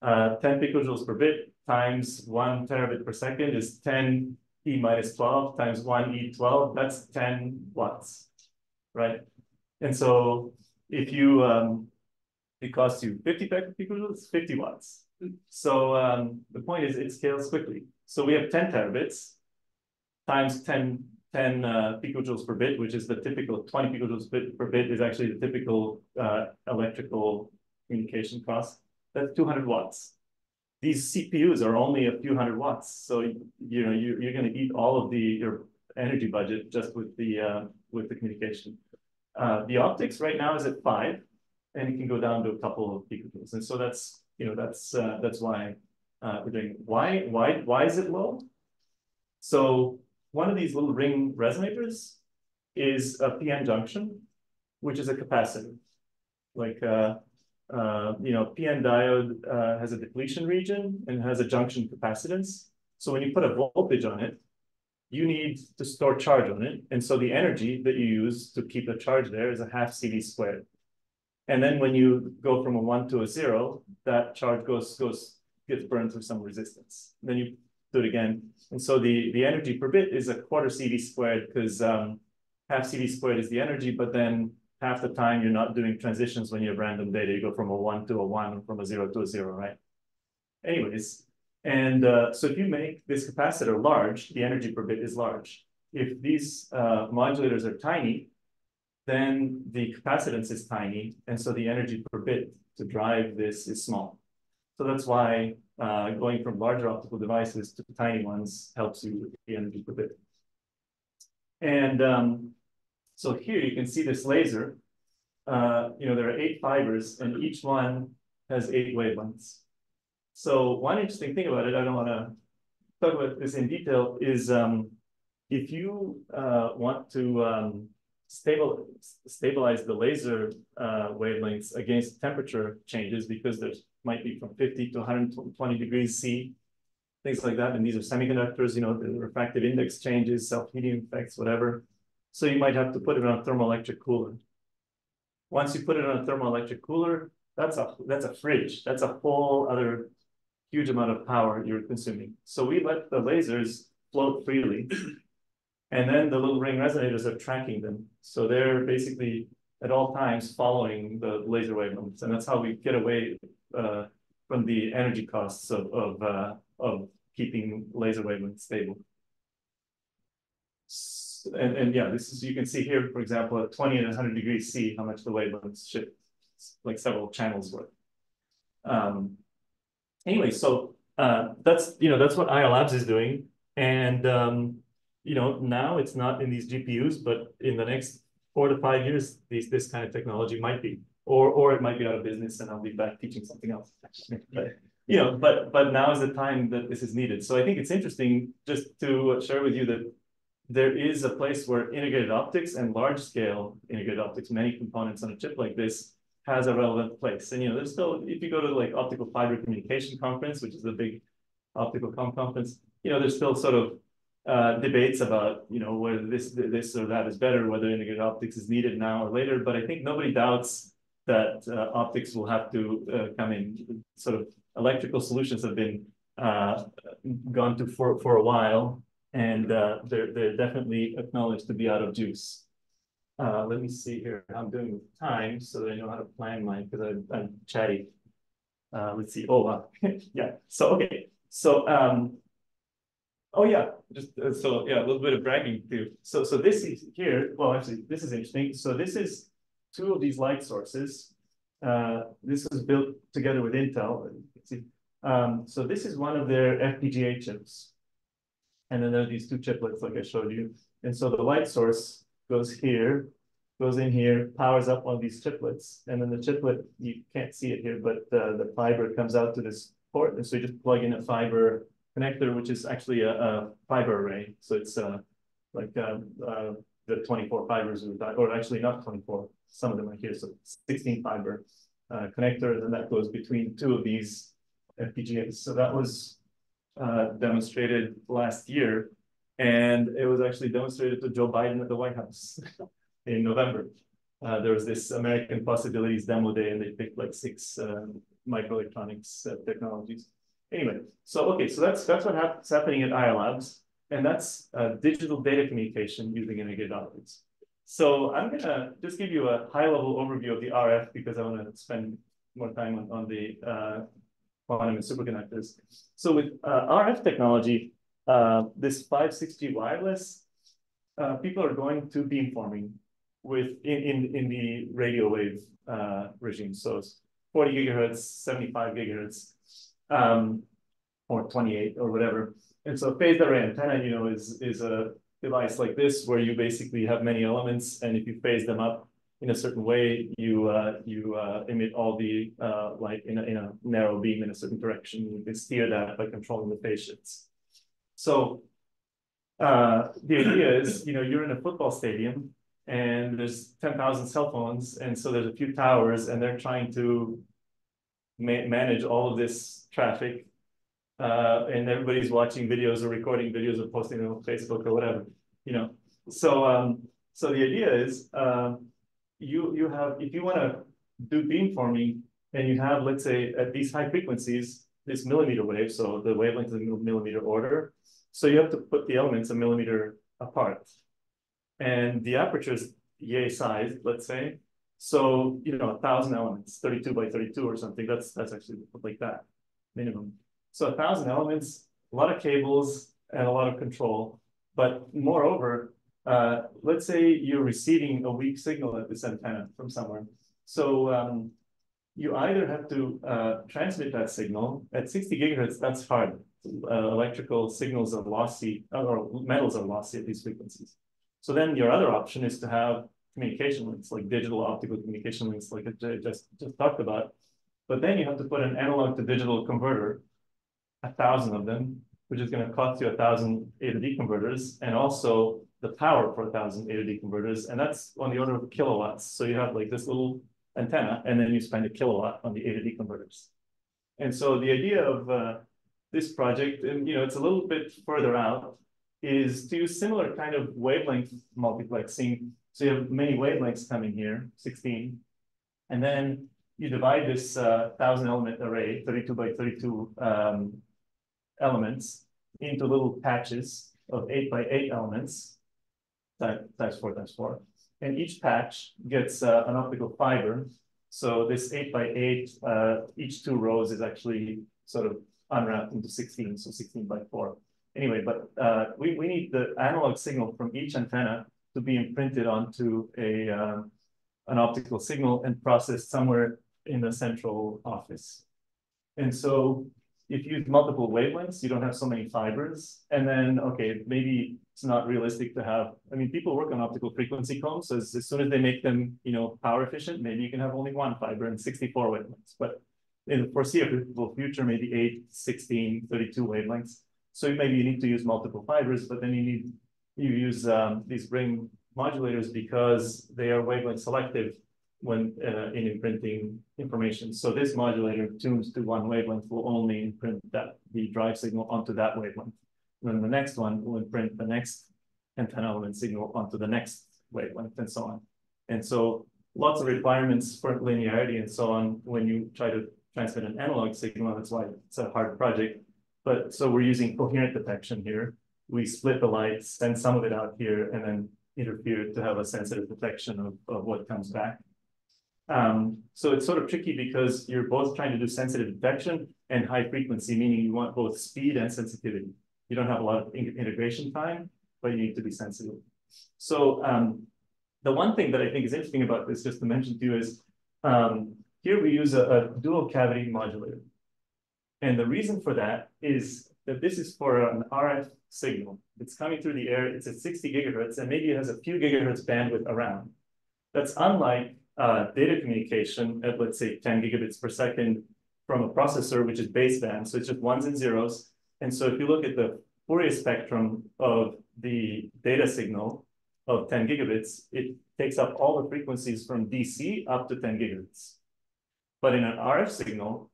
Speaker 2: uh, 10 picojoules per bit times one terabit per second is 10 E minus 12 times one E 12, that's 10 watts, right? And so if you, um, it costs you 50 picojoules, 50 watts. So um, the point is it scales quickly. So we have 10 terabits times 10, 10 uh, picojoules per bit, which is the typical 20 picojoules bit per bit is actually the typical uh, electrical communication cost. That's 200 watts. These CPUs are only a few hundred watts. So, you know, you, you're going to eat all of the your energy budget just with the uh, with the communication. Uh, the optics right now is at five, and it can go down to a couple of picojoules. And so that's you know that's uh, that's why uh, we're doing. Why why why is it low? So one of these little ring resonators is a PN junction, which is a capacitor. Like, uh, uh, you know, PN diode uh, has a depletion region and has a junction capacitance. So when you put a voltage on it, you need to store charge on it. And so the energy that you use to keep the charge there is a half CV squared. And then when you go from a one to a zero, that charge goes, goes gets burned through some resistance. Then you do it again. And so the, the energy per bit is a quarter CV squared because um, half CV squared is the energy, but then half the time you're not doing transitions when you have random data. You go from a one to a one, from a zero to a zero, right? Anyways, and uh, so if you make this capacitor large, the energy per bit is large. If these uh, modulators are tiny, then the capacitance is tiny, and so the energy per bit to drive this is small. So that's why uh, going from larger optical devices to the tiny ones helps you with the energy per bit. And um, so here you can see this laser. Uh, you know, there are eight fibers and each one has eight wavelengths. So one interesting thing about it, I don't want to talk about this in detail, is um, if you uh, want to um, stable, stabilize the laser uh, wavelengths against temperature changes, because there's might be from 50 to 120 degrees C, things like that. And these are semiconductors, you know, the refractive index changes, self-heating effects, whatever. So you might have to put it on a thermoelectric cooler. Once you put it on a thermoelectric cooler, that's a that's a fridge. That's a whole other huge amount of power you're consuming. So we let the lasers float freely. And then the little ring resonators are tracking them. So they're basically at all times following the laser wavelengths. And that's how we get away uh, from the energy costs of of uh, of keeping laser wavelengths stable. And, and yeah, this is you can see here, for example, at 20 and 100 degrees C, how much the wavelengths shift, like several channels worth. Um, anyway, so uh, that's you know that's what Ayar Labs is doing, and um, you know now it's not in these GPUs, but in the next four to five years, these this kind of technology might be or or it might be out of business and I'll be back teaching something else. but you know, but but now is the time that this is needed. So I think it's interesting just to share with you that there is a place where integrated optics and large scale integrated optics, many components on a chip like this, has a relevant place. And you know, there's still if you go to like optical fiber communication conference, which is a big optical com conference, you know, there's still sort of uh, debates about you know whether this this or that is better, whether integrated optics is needed now or later. But I think nobody doubts that uh, optics will have to uh, come in. Sort of electrical solutions have been uh, gone to for, for a while, and uh, they're, they're definitely acknowledged to be out of juice. Uh, let me see here. I'm doing with time so that I know how to plan mine because I'm chatty. Uh, let's see. Oh, [LAUGHS] yeah. So, okay. So, um, oh yeah, just uh, so yeah, a little bit of bragging too. So, so this is here. Well, actually, this is interesting. So this is two of these light sources. Uh, this was built together with Intel. See, um, so this is one of their FPGA chips. And then there are these two chiplets, like I showed you. And so the light source goes here, goes in here, powers up of these chiplets. And then the chiplet, you can't see it here, but uh, the fiber comes out to this port. And so you just plug in a fiber connector, which is actually a, a fiber array. So it's uh, like uh, uh the 24 fibers, or actually not 24, some of them are here. So 16 fiber uh, connector, and that goes between two of these FPGAs. So that was uh, demonstrated last year, and it was actually demonstrated to Joe Biden at the White House [LAUGHS] in November. Uh, there was this American Possibilities Demo Day, and they picked like six microelectronics technologies. Anyway, so okay, so that's that's what's happening at Ayar Labs, and that's uh, digital data communication using integrated optics. So I'm gonna just give you a high-level overview of the RF because I want to spend more time on, on the uh, quantum and superconductors. So with uh, RF technology, uh, this 560 wireless, uh, people are going to beamforming with in, in, in the radio wave uh, regime. So 40 gigahertz, 75 gigahertz, um, or 28 or whatever. And so phased array antenna, you know, is, is a device like this where you basically have many elements. And if you phase them up in a certain way, you uh, you uh, emit all the uh, light in a, in a narrow beam in a certain direction. You can steer that by controlling the phase shifts. So uh, the idea is, you know, you're in a football stadium and there's 10,000 cell phones. And so there's a few towers and they're trying to ma manage all of this traffic. Uh, and everybody's watching videos or recording videos or posting them on Facebook or whatever, you know. So, um, so the idea is, um, you you have if you want to do beamforming and you have let's say at these high frequencies this millimeter wave, so the wavelength is a millimeter order, so you have to put the elements a millimeter apart, and the aperture is yay size, let's say. So you know a thousand elements, thirty-two by thirty-two or something. That's that's actually like that minimum. So a thousand elements, a lot of cables, and a lot of control. But moreover, uh, let's say you're receiving a weak signal at this antenna from somewhere. So um, you either have to uh, transmit that signal at 60 gigahertz, that's hard. Uh, electrical signals are lossy, or metals are lossy at these frequencies. So then your other option is to have communication links, like digital optical communication links, like I just, just talked about. But then you have to put an analog to digital converter, a thousand of them, which is going to cost you a thousand A to D converters, and also the power for a thousand A to D converters, and that's on the order of kilowatts. So you have like this little antenna, and then you spend a kilowatt on the A to D converters. And so the idea of uh, this project, and you know, it's a little bit further out, is to use similar kind of wavelength multiplexing. So you have many wavelengths coming here, 16, and then you divide this uh, thousand element array, 32 by 32 um, elements, into little patches of eight by eight elements times four times four. And each patch gets uh, an optical fiber. So this eight by eight, uh, each two rows is actually sort of unwrapped into 16, so 16 by four. Anyway, but uh, we, we need the analog signal from each antenna to be imprinted onto a uh, an optical signal and processed somewhere in the central office. And so if you use multiple wavelengths, you don't have so many fibers. And then, okay, maybe it's not realistic to have, I mean, people work on optical frequency combs. So as, as soon as they make them, you know, power efficient, maybe you can have only one fiber and 64 wavelengths. But in the foreseeable future, maybe 8, 16, 32 wavelengths. So maybe you need to use multiple fibers, but then you need, you use um, these ring modulators because they are wavelength selective when uh, in imprinting information. So this modulator tunes to one wavelength will only imprint that the drive signal onto that wavelength. And then the next one will imprint the next antenna element signal onto the next wavelength and so on. And so lots of requirements for linearity and so on when you try to transmit an analog signal. That's why it's a hard project. But so we're using coherent detection here. We split the light, send some of it out here, and then interfere to have a sensitive detection of, of what comes back. Um, so it's sort of tricky because you're both trying to do sensitive detection and high frequency, meaning you want both speed and sensitivity. You don't have a lot of in integration time, but you need to be sensitive. So um, the one thing that I think is interesting about this, just to mention to you, is um, here we use a, a dual cavity modulator. And the reason for that is that this is for an RF signal. It's coming through the air, it's at 60 gigahertz, and maybe it has a few gigahertz bandwidth around. That's unlike uh, data communication at, let's say, 10 gigabits per second from a processor, which is baseband. So it's just ones and zeros. And so if you look at the Fourier spectrum of the data signal of 10 gigabits, it takes up all the frequencies from DC up to 10 gigahertz. But in an RF signal,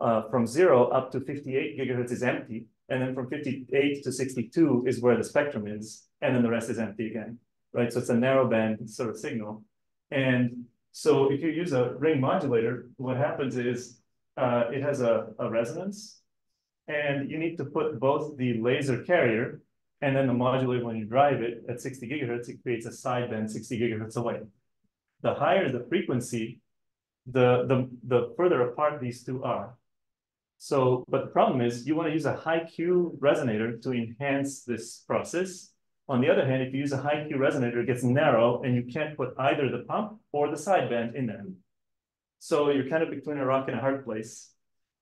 Speaker 2: uh, from zero up to 58 gigahertz is empty. And then from 58 to 62 is where the spectrum is. And then the rest is empty again, right? So it's a narrow band sort of signal. And so if you use a ring modulator, what happens is uh, it has a, a resonance and you need to put both the laser carrier and then the modulator, when you drive it at 60 gigahertz, it creates a sideband 60 gigahertz away. The higher the frequency, the, the, the further apart these two are. So, but the problem is you want to use a high Q resonator to enhance this process. On the other hand, if you use a high Q resonator, it gets narrow and you can't put either the pump or the sideband in there. So you're kind of between a rock and a hard place.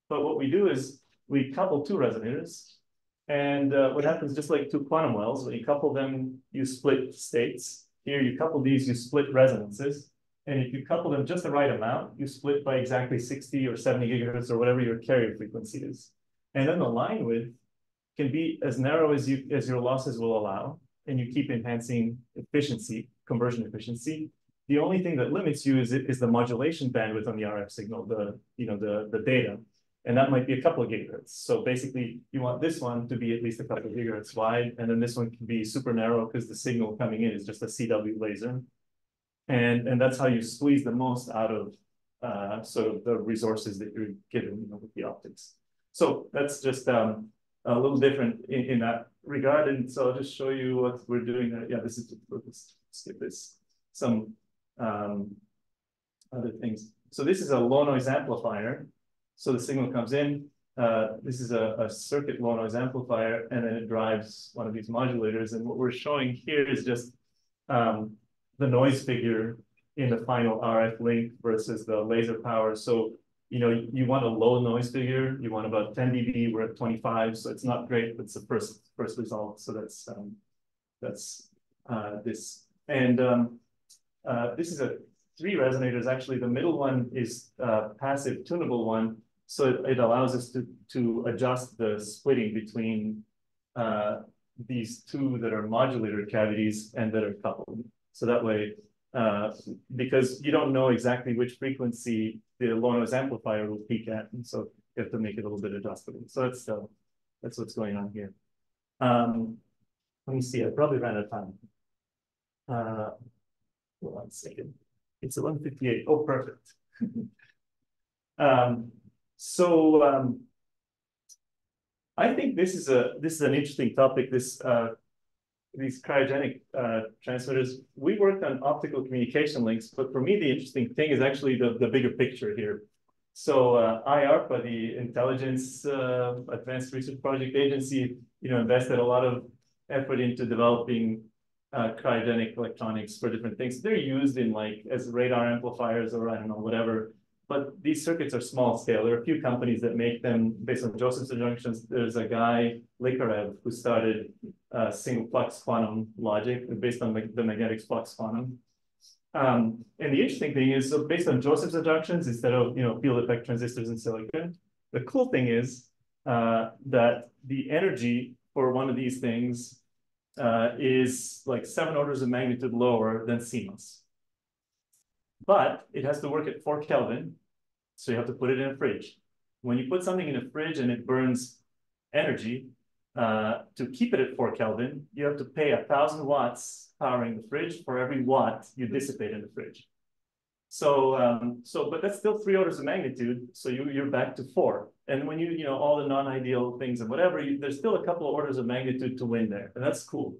Speaker 2: But what we do is we couple two resonators. And uh, what happens, just like two quantum wells, when you couple them, you split states. Here, you couple these, you split resonances. And if you couple them just the right amount, you split by exactly 60 or 70 gigahertz or whatever your carrier frequency is. And then the line width can be as narrow as you as your losses will allow, and you keep enhancing efficiency, conversion efficiency. The only thing that limits you is is the modulation bandwidth on the RF signal, the you know the the data, and that might be a couple of gigahertz. So basically, you want this one to be at least a couple of gigahertz wide, and then this one can be super narrow because the signal coming in is just a CW laser. And, and that's how you squeeze the most out of uh, sort of the resources that you're given you know, with the optics. So that's just um, a little different in, in that regard. And so I'll just show you what we're doing. Uh, yeah, this is, let's skip this, some um, other things. So this is a low noise amplifier. So the signal comes in, uh, this is a, a, circuit low noise amplifier, and then it drives one of these modulators. And what we're showing here is just um, the noise figure in the final RF link versus the laser power. So, you know, you want a low noise figure, you want about 10 dB, we're at 25, so it's not great, but it's the first first result. So that's um, that's uh, this. And um, uh, this is a three resonators. Actually, the middle one is a passive tunable one. So it, it allows us to, to adjust the splitting between uh, these two that are modulator cavities and that are coupled. So that way, uh, because you don't know exactly which frequency the low noise amplifier will peak at, and so you have to make it a little bit adjustable. So that's uh, that's what's going on here. Um, let me see. I probably ran out of time. Uh, one second. It's 158. Oh, perfect. [LAUGHS] um, so um, I think this is a this is an interesting topic. This uh, these cryogenic uh, transmitters, we worked on optical communication links, but for me, the interesting thing is actually the, the bigger picture here. So uh, IARPA, the Intelligence uh, Advanced Research Project Agency, you know, invested a lot of effort into developing uh, cryogenic electronics for different things. They're used in like as radar amplifiers or I don't know, whatever. But these circuits are small scale. There are a few companies that make them based on Josephson junctions. There's a guy, Likharev, who started uh, single flux quantum logic based on the magnetic flux quantum. Um, and the interesting thing is, so based on Josephson junctions instead of you know field effect transistors in silicon, the cool thing is uh, that the energy for one of these things uh, is like seven orders of magnitude lower than CMOS but it has to work at four Kelvin. So you have to put it in a fridge. When you put something in a fridge and it burns energy, uh, to keep it at four Kelvin, you have to pay a thousand watts powering the fridge for every watt you dissipate in the fridge. So, um, so, but that's still three orders of magnitude. So you, you're back to four. And when you, you know, all the non-ideal things and whatever, you, there's still a couple of orders of magnitude to win there. And that's cool.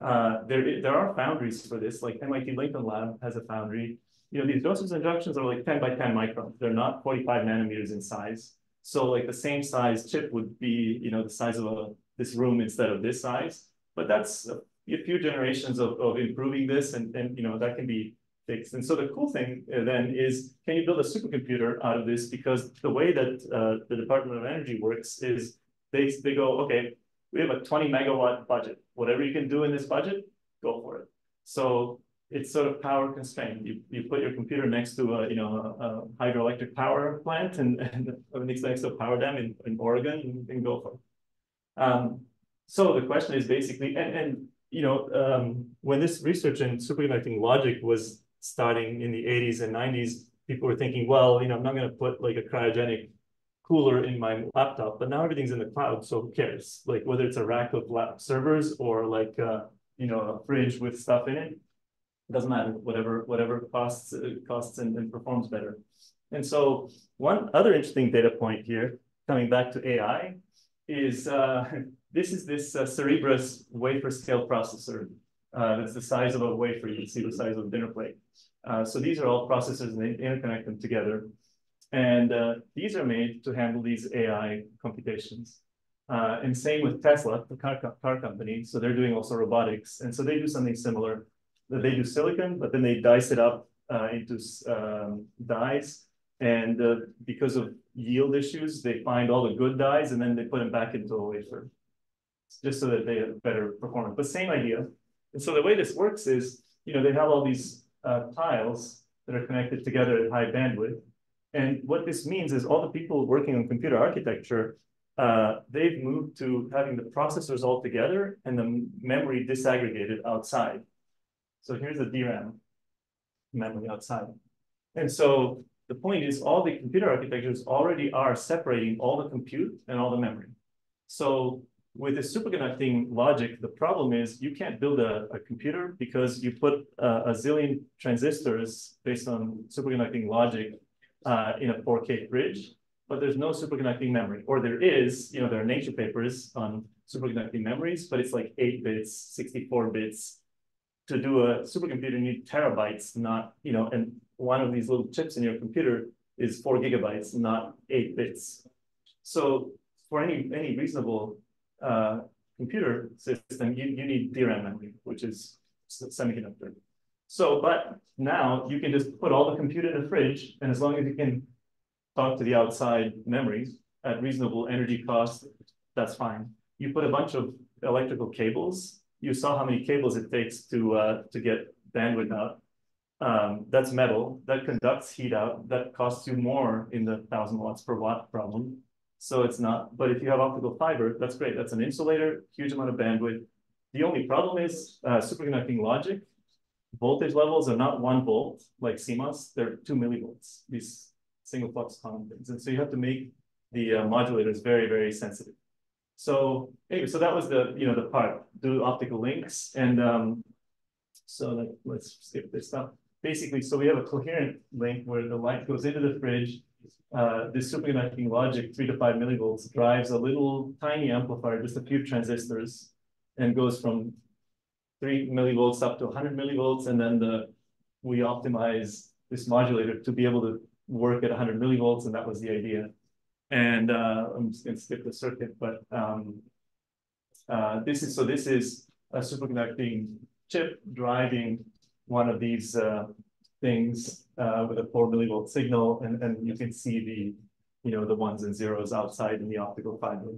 Speaker 2: Uh, there, there are foundries for this, like MIT Lincoln Lab has a foundry. You know, these Josephson junctions are like 10 by 10 microns. They're not 45 nanometers in size. So like the same size chip would be, you know, the size of a, this room instead of this size. But that's a, a few generations of, of improving this and, and, you know, that can be fixed. And so the cool thing uh, then is, can you build a supercomputer out of this? Because the way that uh, the Department of Energy works is they, they go, okay, we have a 20 megawatt budget. Whatever you can do in this budget, go for it. So it's sort of power constrained. You, you put your computer next to a, you know, a, hydroelectric power plant and, and [LAUGHS] next to a power dam in, in Oregon and, and go for it. Um, so the question is basically, and, and you know, um, when this research in superconducting logic was starting in the 80s and 90s, people were thinking, well, you know, I'm not going to put like a cryogenic cooler in my laptop, but now everything's in the cloud, so who cares? Like whether it's a rack of servers or like, uh, you know, a fridge with stuff in it, doesn't matter, whatever, whatever costs, uh, costs and, and performs better. And so one other interesting data point here, coming back to AI, is uh, [LAUGHS] this is this uh, Cerebras wafer scale processor. Uh, that's the size of a wafer. You can see the size of a dinner plate. Uh, so these are all processors and they interconnect them together. And uh, these are made to handle these AI computations. Uh, and same with Tesla, the car, car company. So they're doing also robotics. And so they do something similar. They do silicon, but then they dice it up uh, into um, dies. And uh, because of yield issues, they find all the good dies and then they put them back into a wafer just so that they have better performance. But same idea. And so the way this works is, you know, they have all these uh, tiles that are connected together at high bandwidth. And what this means is all the people working on computer architecture, uh, they've moved to having the processors all together and the memory disaggregated outside. So here's the DRAM memory outside. And so the point is all the computer architectures already are separating all the compute and all the memory. So with the superconducting logic, the problem is you can't build a, a computer because you put uh, a zillion transistors based on superconducting logic uh, in a 4K bridge, but there's no superconducting memory. Or there is, you know, there are nature papers on superconducting memories, but it's like eight bits, 64 bits. To do a supercomputer, you need terabytes, not, you know, and one of these little chips in your computer is four gigabytes, not eight bits. So for any, any reasonable uh, computer system, you, you need DRAM memory, which is semiconductor. So, but now you can just put all the compute in a fridge, and as long as you can talk to the outside memories at reasonable energy cost, that's fine. You put a bunch of electrical cables. You saw how many cables it takes to uh, to get bandwidth out. Um, that's metal that conducts heat out. That costs you more in the thousand watts per watt problem so it's not, but if you have optical fiber, that's great. That's an insulator, huge amount of bandwidth. The only problem is uh, superconducting logic. Voltage levels are not one volt like CMOS, they're two millivolts, these single flux quantum things. And so you have to make the uh, modulators very, very sensitive. So so that was the, you know, the part, do optical links. And um, so like, let's skip this stuff. Basically, so we have a coherent link where the light goes into the fridge, uh, this superconducting logic, three to five millivolts, drives a little tiny amplifier, just a few transistors, and goes from three millivolts up to 100 millivolts, and then the we optimize this modulator to be able to work at 100 millivolts, and that was the idea. And uh, I'm just going to skip the circuit, but um, uh, this is so this is a superconducting chip driving one of these uh, things uh, with a four millivolt signal, and, and you can see the, you know, the ones and zeros outside in the optical fiber.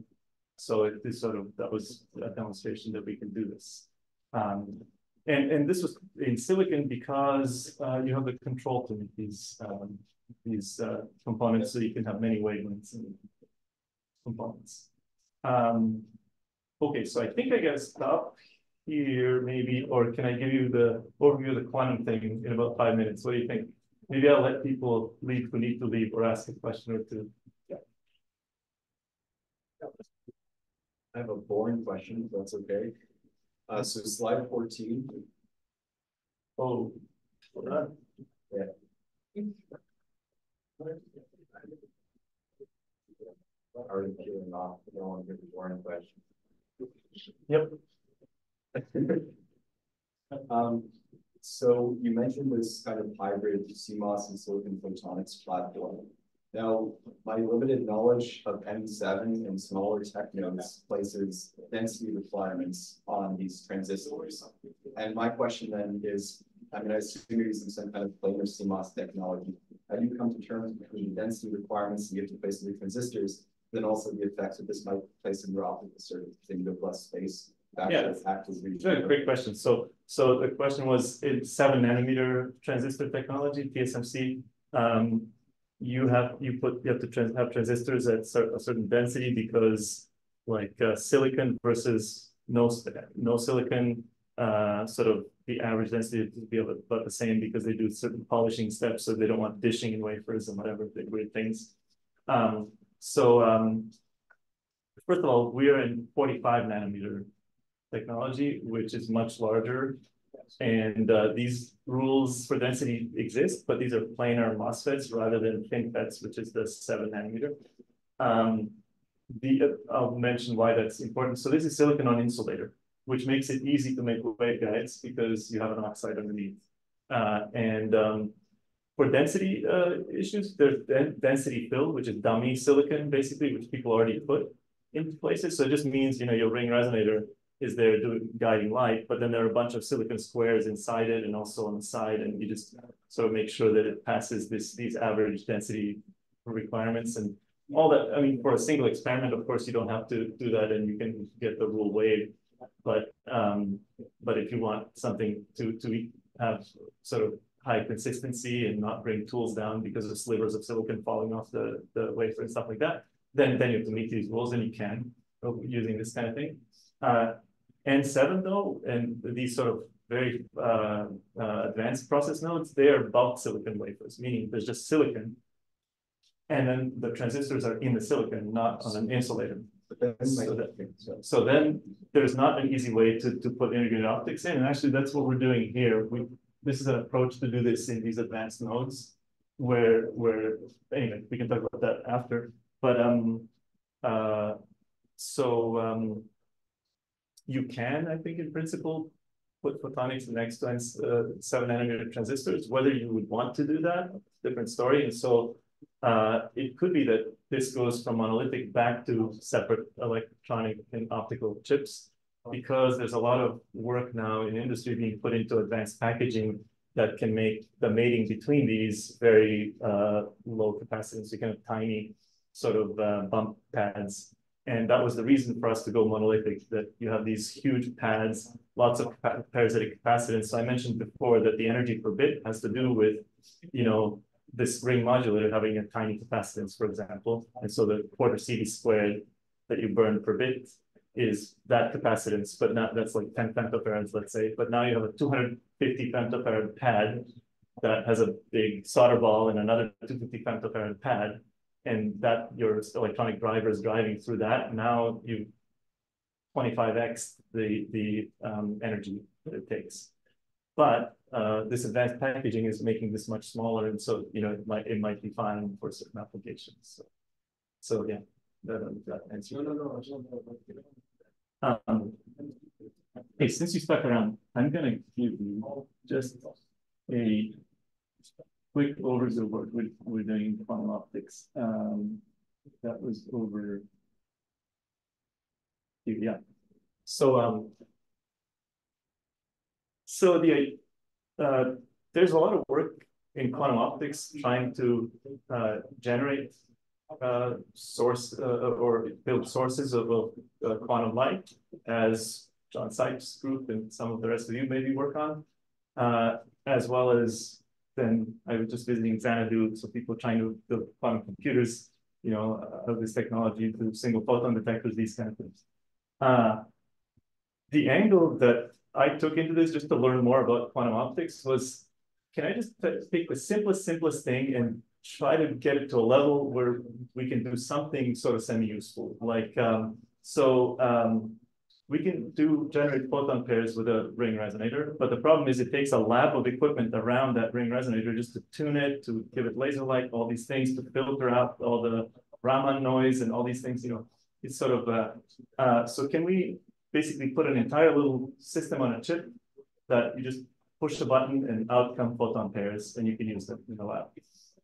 Speaker 2: So it is sort of, that was a demonstration that we can do this. Um, and, and this was in silicon because uh, you have the control to these, um, these uh, components so you can have many wavelengths and components. Um, okay, so I think I got to stop here maybe, or can I give you the overview of the quantum thing in about five minutes? What do you think? Maybe I'll let people leave who need to leave or ask a question or two. Yeah.
Speaker 3: I have a boring question, if that's okay. Uh, so slide 14.
Speaker 2: Oh,
Speaker 3: Yeah.
Speaker 2: Yep.
Speaker 3: Um, so you mentioned this kind of hybrid CMOS and silicon photonics platform. Now, my limited knowledge of N seven and smaller tech nodes places density requirements on these transistors. And my question then is, I mean, I assume you're using some kind of planar CMOS technology. How do you come to terms between density requirements you have to place in the transistors, then also the effects that this might place in your optical circuit, think of less space?
Speaker 2: Yeah.
Speaker 3: Act as
Speaker 2: a great question. So, so the question was, in seven nanometer transistor technology, TSMC, um, you have, you put, you have to trans have transistors at a certain density because like uh, silicon versus no, no silicon, uh, sort of the average density to be about the same because they do certain polishing steps, so they don't want dishing and wafers and whatever weird things. Um, so, um, first of all, we are in 45 nanometer technology, which is much larger. And uh, these rules for density exist, but these are planar MOSFETs rather than FinFETs, which is the seven nanometer. Um, the, uh, I'll mention why that's important. So this is silicon on insulator, which makes it easy to make waveguides because you have an oxide underneath. Uh, and um, for density uh, issues, there's density fill, which is dummy silicon, basically, which people already put into places. So it just means, you know, your ring resonator is there doing guiding light, but then there are a bunch of silicon squares inside it and also on the side, and you just sort of make sure that it passes this these average density requirements and all that. I mean, for a single experiment, of course, you don't have to do that, and you can get the rule wave. But um, but if you want something to to have sort of high consistency and not bring tools down because of slivers of silicon falling off the the wafer and stuff like that, then then you have to meet these rules, and you can using this kind of thing. Uh, N7 though, and these sort of very uh, uh, advanced process nodes, they are bulk silicon wafers, meaning there's just silicon. And then the transistors are in the silicon, not on an insulator. So, that, so then there's not an easy way to, to put integrated optics in. And actually, that's what we're doing here. We this is an approach to do this in these advanced nodes where where anyway, we can talk about that after. But um uh so um you can, I think, in principle, put photonics next to uh, seven nanometer transistors. Whether you would want to do that, different story. And so uh, it could be that this goes from monolithic back to separate electronic and optical chips because there's a lot of work now in industry being put into advanced packaging that can make the mating between these very uh, low capacitance, so kind of tiny sort of uh, bump pads and that was the reason for us to go monolithic, that you have these huge pads, lots of parasitic capacitance. So I mentioned before that the energy per bit has to do with, you know, this ring modulator having a tiny capacitance, for example. And so the quarter CV squared that you burn per bit is that capacitance, but not that's like 10 femtofarads, let's say. But now you have a 250 femtofarad pad that has a big solder ball and another 250 femtofarad pad and that your electronic driver is driving through that. Now you 25x the the um, energy that it takes. But uh, this advanced packaging is making this much smaller, and so you know it might it might be fine for certain applications. So, so yeah, that, that answers. No, no, no, um, hey, since you stuck around, I'm gonna give you just a quick overview of what we're, we're doing in quantum optics. Um, that was over. Yeah. So, um, so the, uh, there's a lot of work in quantum optics trying to uh, generate uh, source uh, or build sources of uh, quantum light, as John Sipe's group and some of the rest of you maybe work on, uh, as well as then I was just visiting Xanadu, so people trying to build quantum computers, you know, of this technology through single photon detectors, these kind of things. Uh, the angle that I took into this just to learn more about quantum optics was, can I just take the simplest, simplest thing and try to get it to a level where we can do something sort of semi-useful. Like, um, so um, we can do generate photon pairs with a ring resonator, but the problem is it takes a lab of equipment around that ring resonator just to tune it, to give it laser light, all these things, to filter out all the Raman noise and all these things, you know, it's sort of, uh, uh, so can we basically put an entire little system on a chip that you just push the button and out come photon pairs and you can use them in the lab,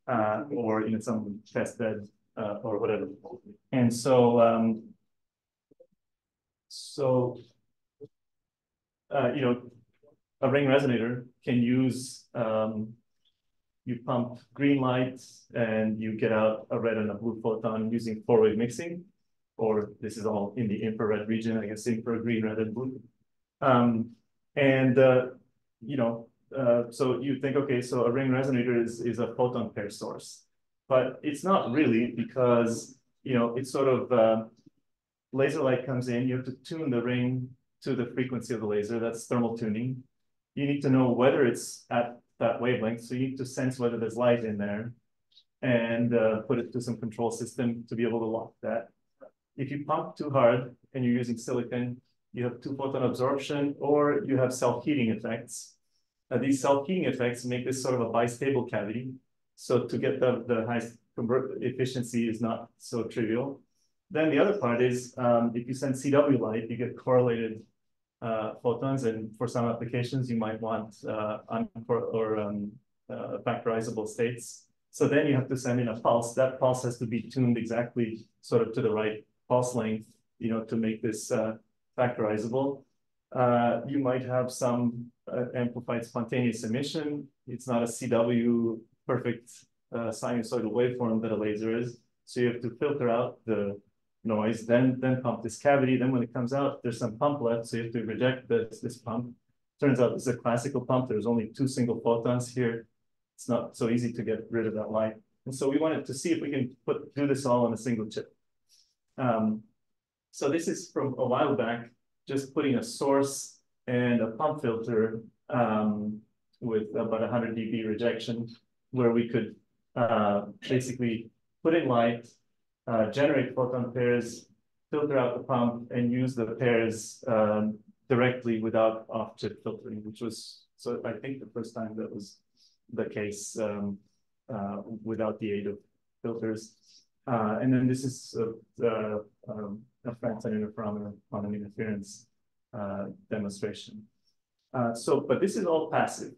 Speaker 2: uh, or in some test bed, uh, or whatever. And so, um, so, uh, you know, a ring resonator can use, um, you pump green light and you get out a red and a blue photon using four-wave mixing, or this is all in the infrared region, I guess infrared green, red, and blue. Um, and, uh, you know, uh, so you think, okay, so a ring resonator is, is a photon pair source, but it's not really because, you know, it's sort of, uh, laser light comes in, you have to tune the ring to the frequency of the laser, that's thermal tuning. You need to know whether it's at that wavelength, so you need to sense whether there's light in there and uh, put it to some control system to be able to lock that. If you pump too hard and you're using silicon, you have two photon absorption or you have self-heating effects. Uh, these self-heating effects make this sort of a bistable cavity. So to get the, the highest efficiency is not so trivial. Then the other part is um, if you send CW light, you get correlated uh, photons, and for some applications, you might want uh, or um, uh, factorizable states. So then you have to send in a pulse. That pulse has to be tuned exactly sort of to the right pulse length, you know, to make this uh, factorizable. Uh, you might have some uh, amplified spontaneous emission. It's not a CW perfect sinusoidal waveform that a laser is. So you have to filter out the noise, then then pump this cavity. Then when it comes out, there's some pump left, so you have to reject this, this pump. Turns out it's a classical pump. There's only two single photons here. It's not so easy to get rid of that light. And so we wanted to see if we can put do this all on a single chip. Um, so this is from a while back, just putting a source and a pump filter um, with about 100 dB rejection, where we could uh, basically put in light, uh, generate photon pairs, filter out the pump, and use the pairs um, directly without off-chip filtering, which was, so I think the first time that was the case um, uh, without the aid of filters. Uh, and then this is the um, a Franson interferometer quantum interference uh, demonstration. Uh, so, but this is all passive.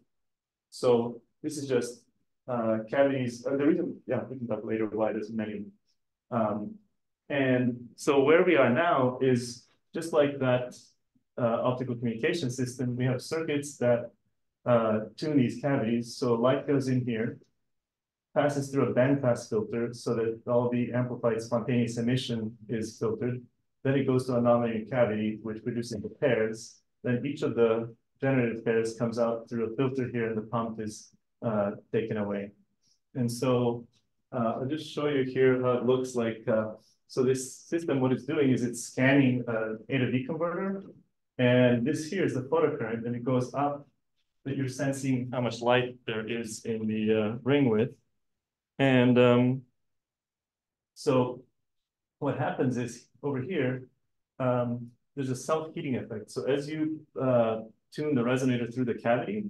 Speaker 2: So this is just uh, cavities. Uh, the reason, yeah, we can talk later why there's many um, and so where we are now is just like that uh, optical communication system, we have circuits that tune these cavities. So light goes in here, passes through a bandpass filter so that all the amplified spontaneous emission is filtered. Then it goes to a nonlinear cavity, which produces the pairs. Then each of the generated pairs comes out through a filter here and the pump is uh, taken away. And so uh, I'll just show you here how it looks like. Uh, so this system, what it's doing is it's scanning uh, A to D converter. And this here is the photocurrent, and it goes up, but you're sensing how much light there is in the uh, ring width. And um, so what happens is over here, um, there's a self-heating effect. So as you uh, tune the resonator through the cavity,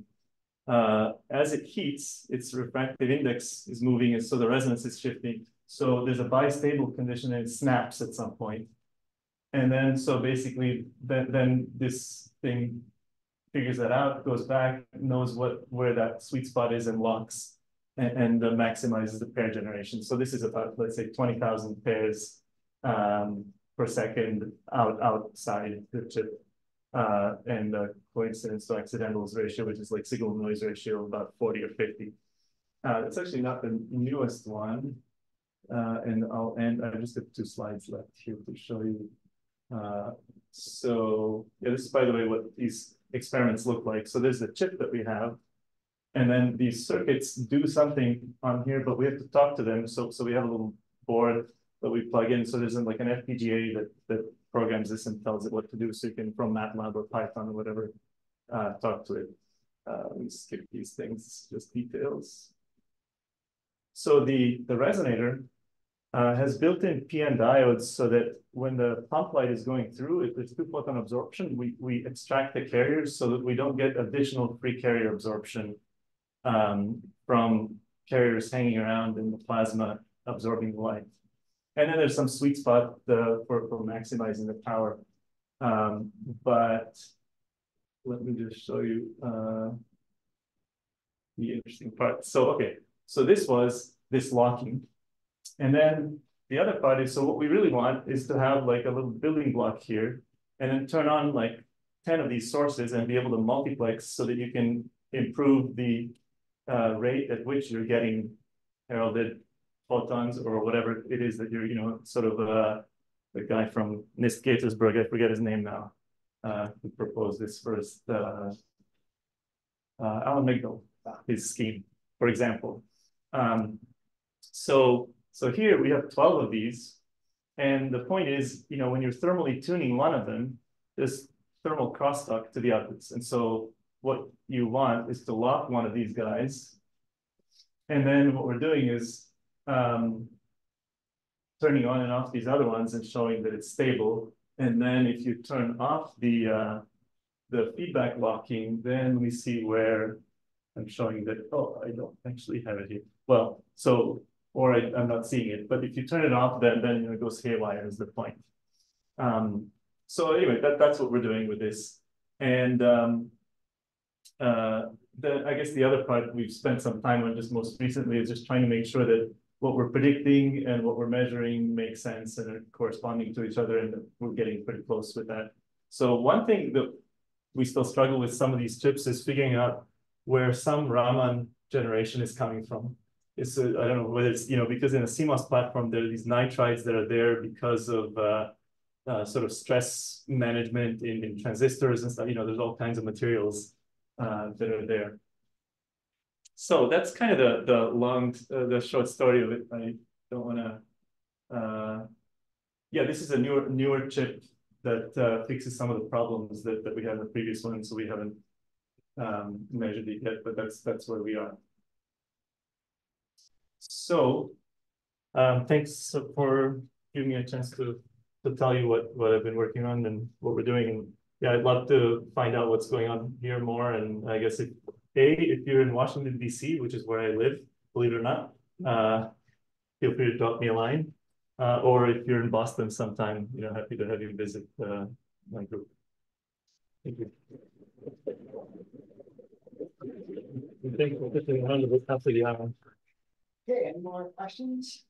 Speaker 2: uh, as it heats, its refractive index is moving, and so the resonance is shifting. So there's a bistable condition and it snaps at some point. And then, so basically, then, then this thing figures that out, goes back, knows what where that sweet spot is and locks and, and maximizes the pair generation. So this is about, let's say, 20,000 pairs um, per second out outside the chip uh, and the coincidence to accidentals ratio, which is like signal noise ratio, about 40 or 50. Uh, it's actually not the newest one. Uh, and I'll end, I just have two slides left here to show you. Uh, so yeah, this is by the way what these experiments look like. So there's the chip that we have, and then these circuits do something on here, but we have to talk to them. So so we have a little board that we plug in. So there's like an FPGA that that programs this and tells it what to do. So you can from MATLAB or Python or whatever, uh, talk to it. Uh, let me skip these things, just details. So the, the resonator uh, has built-in PN diodes so that when the pump light is going through, if there's two photon absorption, we, we extract the carriers so that we don't get additional free carrier absorption um, from carriers hanging around in the plasma absorbing the light. And then there's some sweet spot uh, for, for maximizing the power. Um, but let me just show you uh, the interesting part. So, okay, so this was this locking. And then the other part is, so what we really want is to have like a little building block here and then turn on like 10 of these sources and be able to multiplex so that you can improve the uh, rate at which you're getting heralded photons or whatever it is that you're, you know, sort of uh, the guy from NIST Gaithersburg, I forget his name now, uh, who proposed this first, uh, uh, Alan Migdall, his scheme, for example. Um, so, so here we have 12 of these. And the point is, you know, when you're thermally tuning one of them, there's thermal crosstalk to the outputs. And so what you want is to lock one of these guys. And then what we're doing is um, turning on and off these other ones and showing that it's stable. And then if you turn off the uh, the feedback locking, then we see where I'm showing that, oh, I don't actually have it here. Well, so, or I, am not seeing it, but if you turn it off, then, then it goes haywire is the point. Um, so anyway, that, that's what we're doing with this. And um, uh, the, I guess the other part we've spent some time on just most recently is just trying to make sure that what we're predicting and what we're measuring makes sense and are corresponding to each other, and we're getting pretty close with that. So one thing that we still struggle with some of these chips is figuring out where some Raman generation is coming from. It's a, I don't know whether it's, you know, because in a CMOS platform, there are these nitrides that are there because of uh, uh, sort of stress management in, in transistors and stuff, you know, there's all kinds of materials uh, that are there. So that's kind of the the long uh, the short story of it. I don't want to. Uh, yeah, this is a newer newer chip that uh, fixes some of the problems that that we had in the previous one, so we haven't um, measured it yet, but that's that's where we are. So, um, thanks for giving me a chance to to tell you what what I've been working on and what we're doing. And yeah, I'd love to find out what's going on here more. And I guess if a, if you're in Washington, D.C., which is where I live, believe it or not, uh, feel free to drop me a line. Uh, or if you're in Boston sometime, you know, happy to have you visit uh, my group. Thank you.
Speaker 1: Okay, any more questions?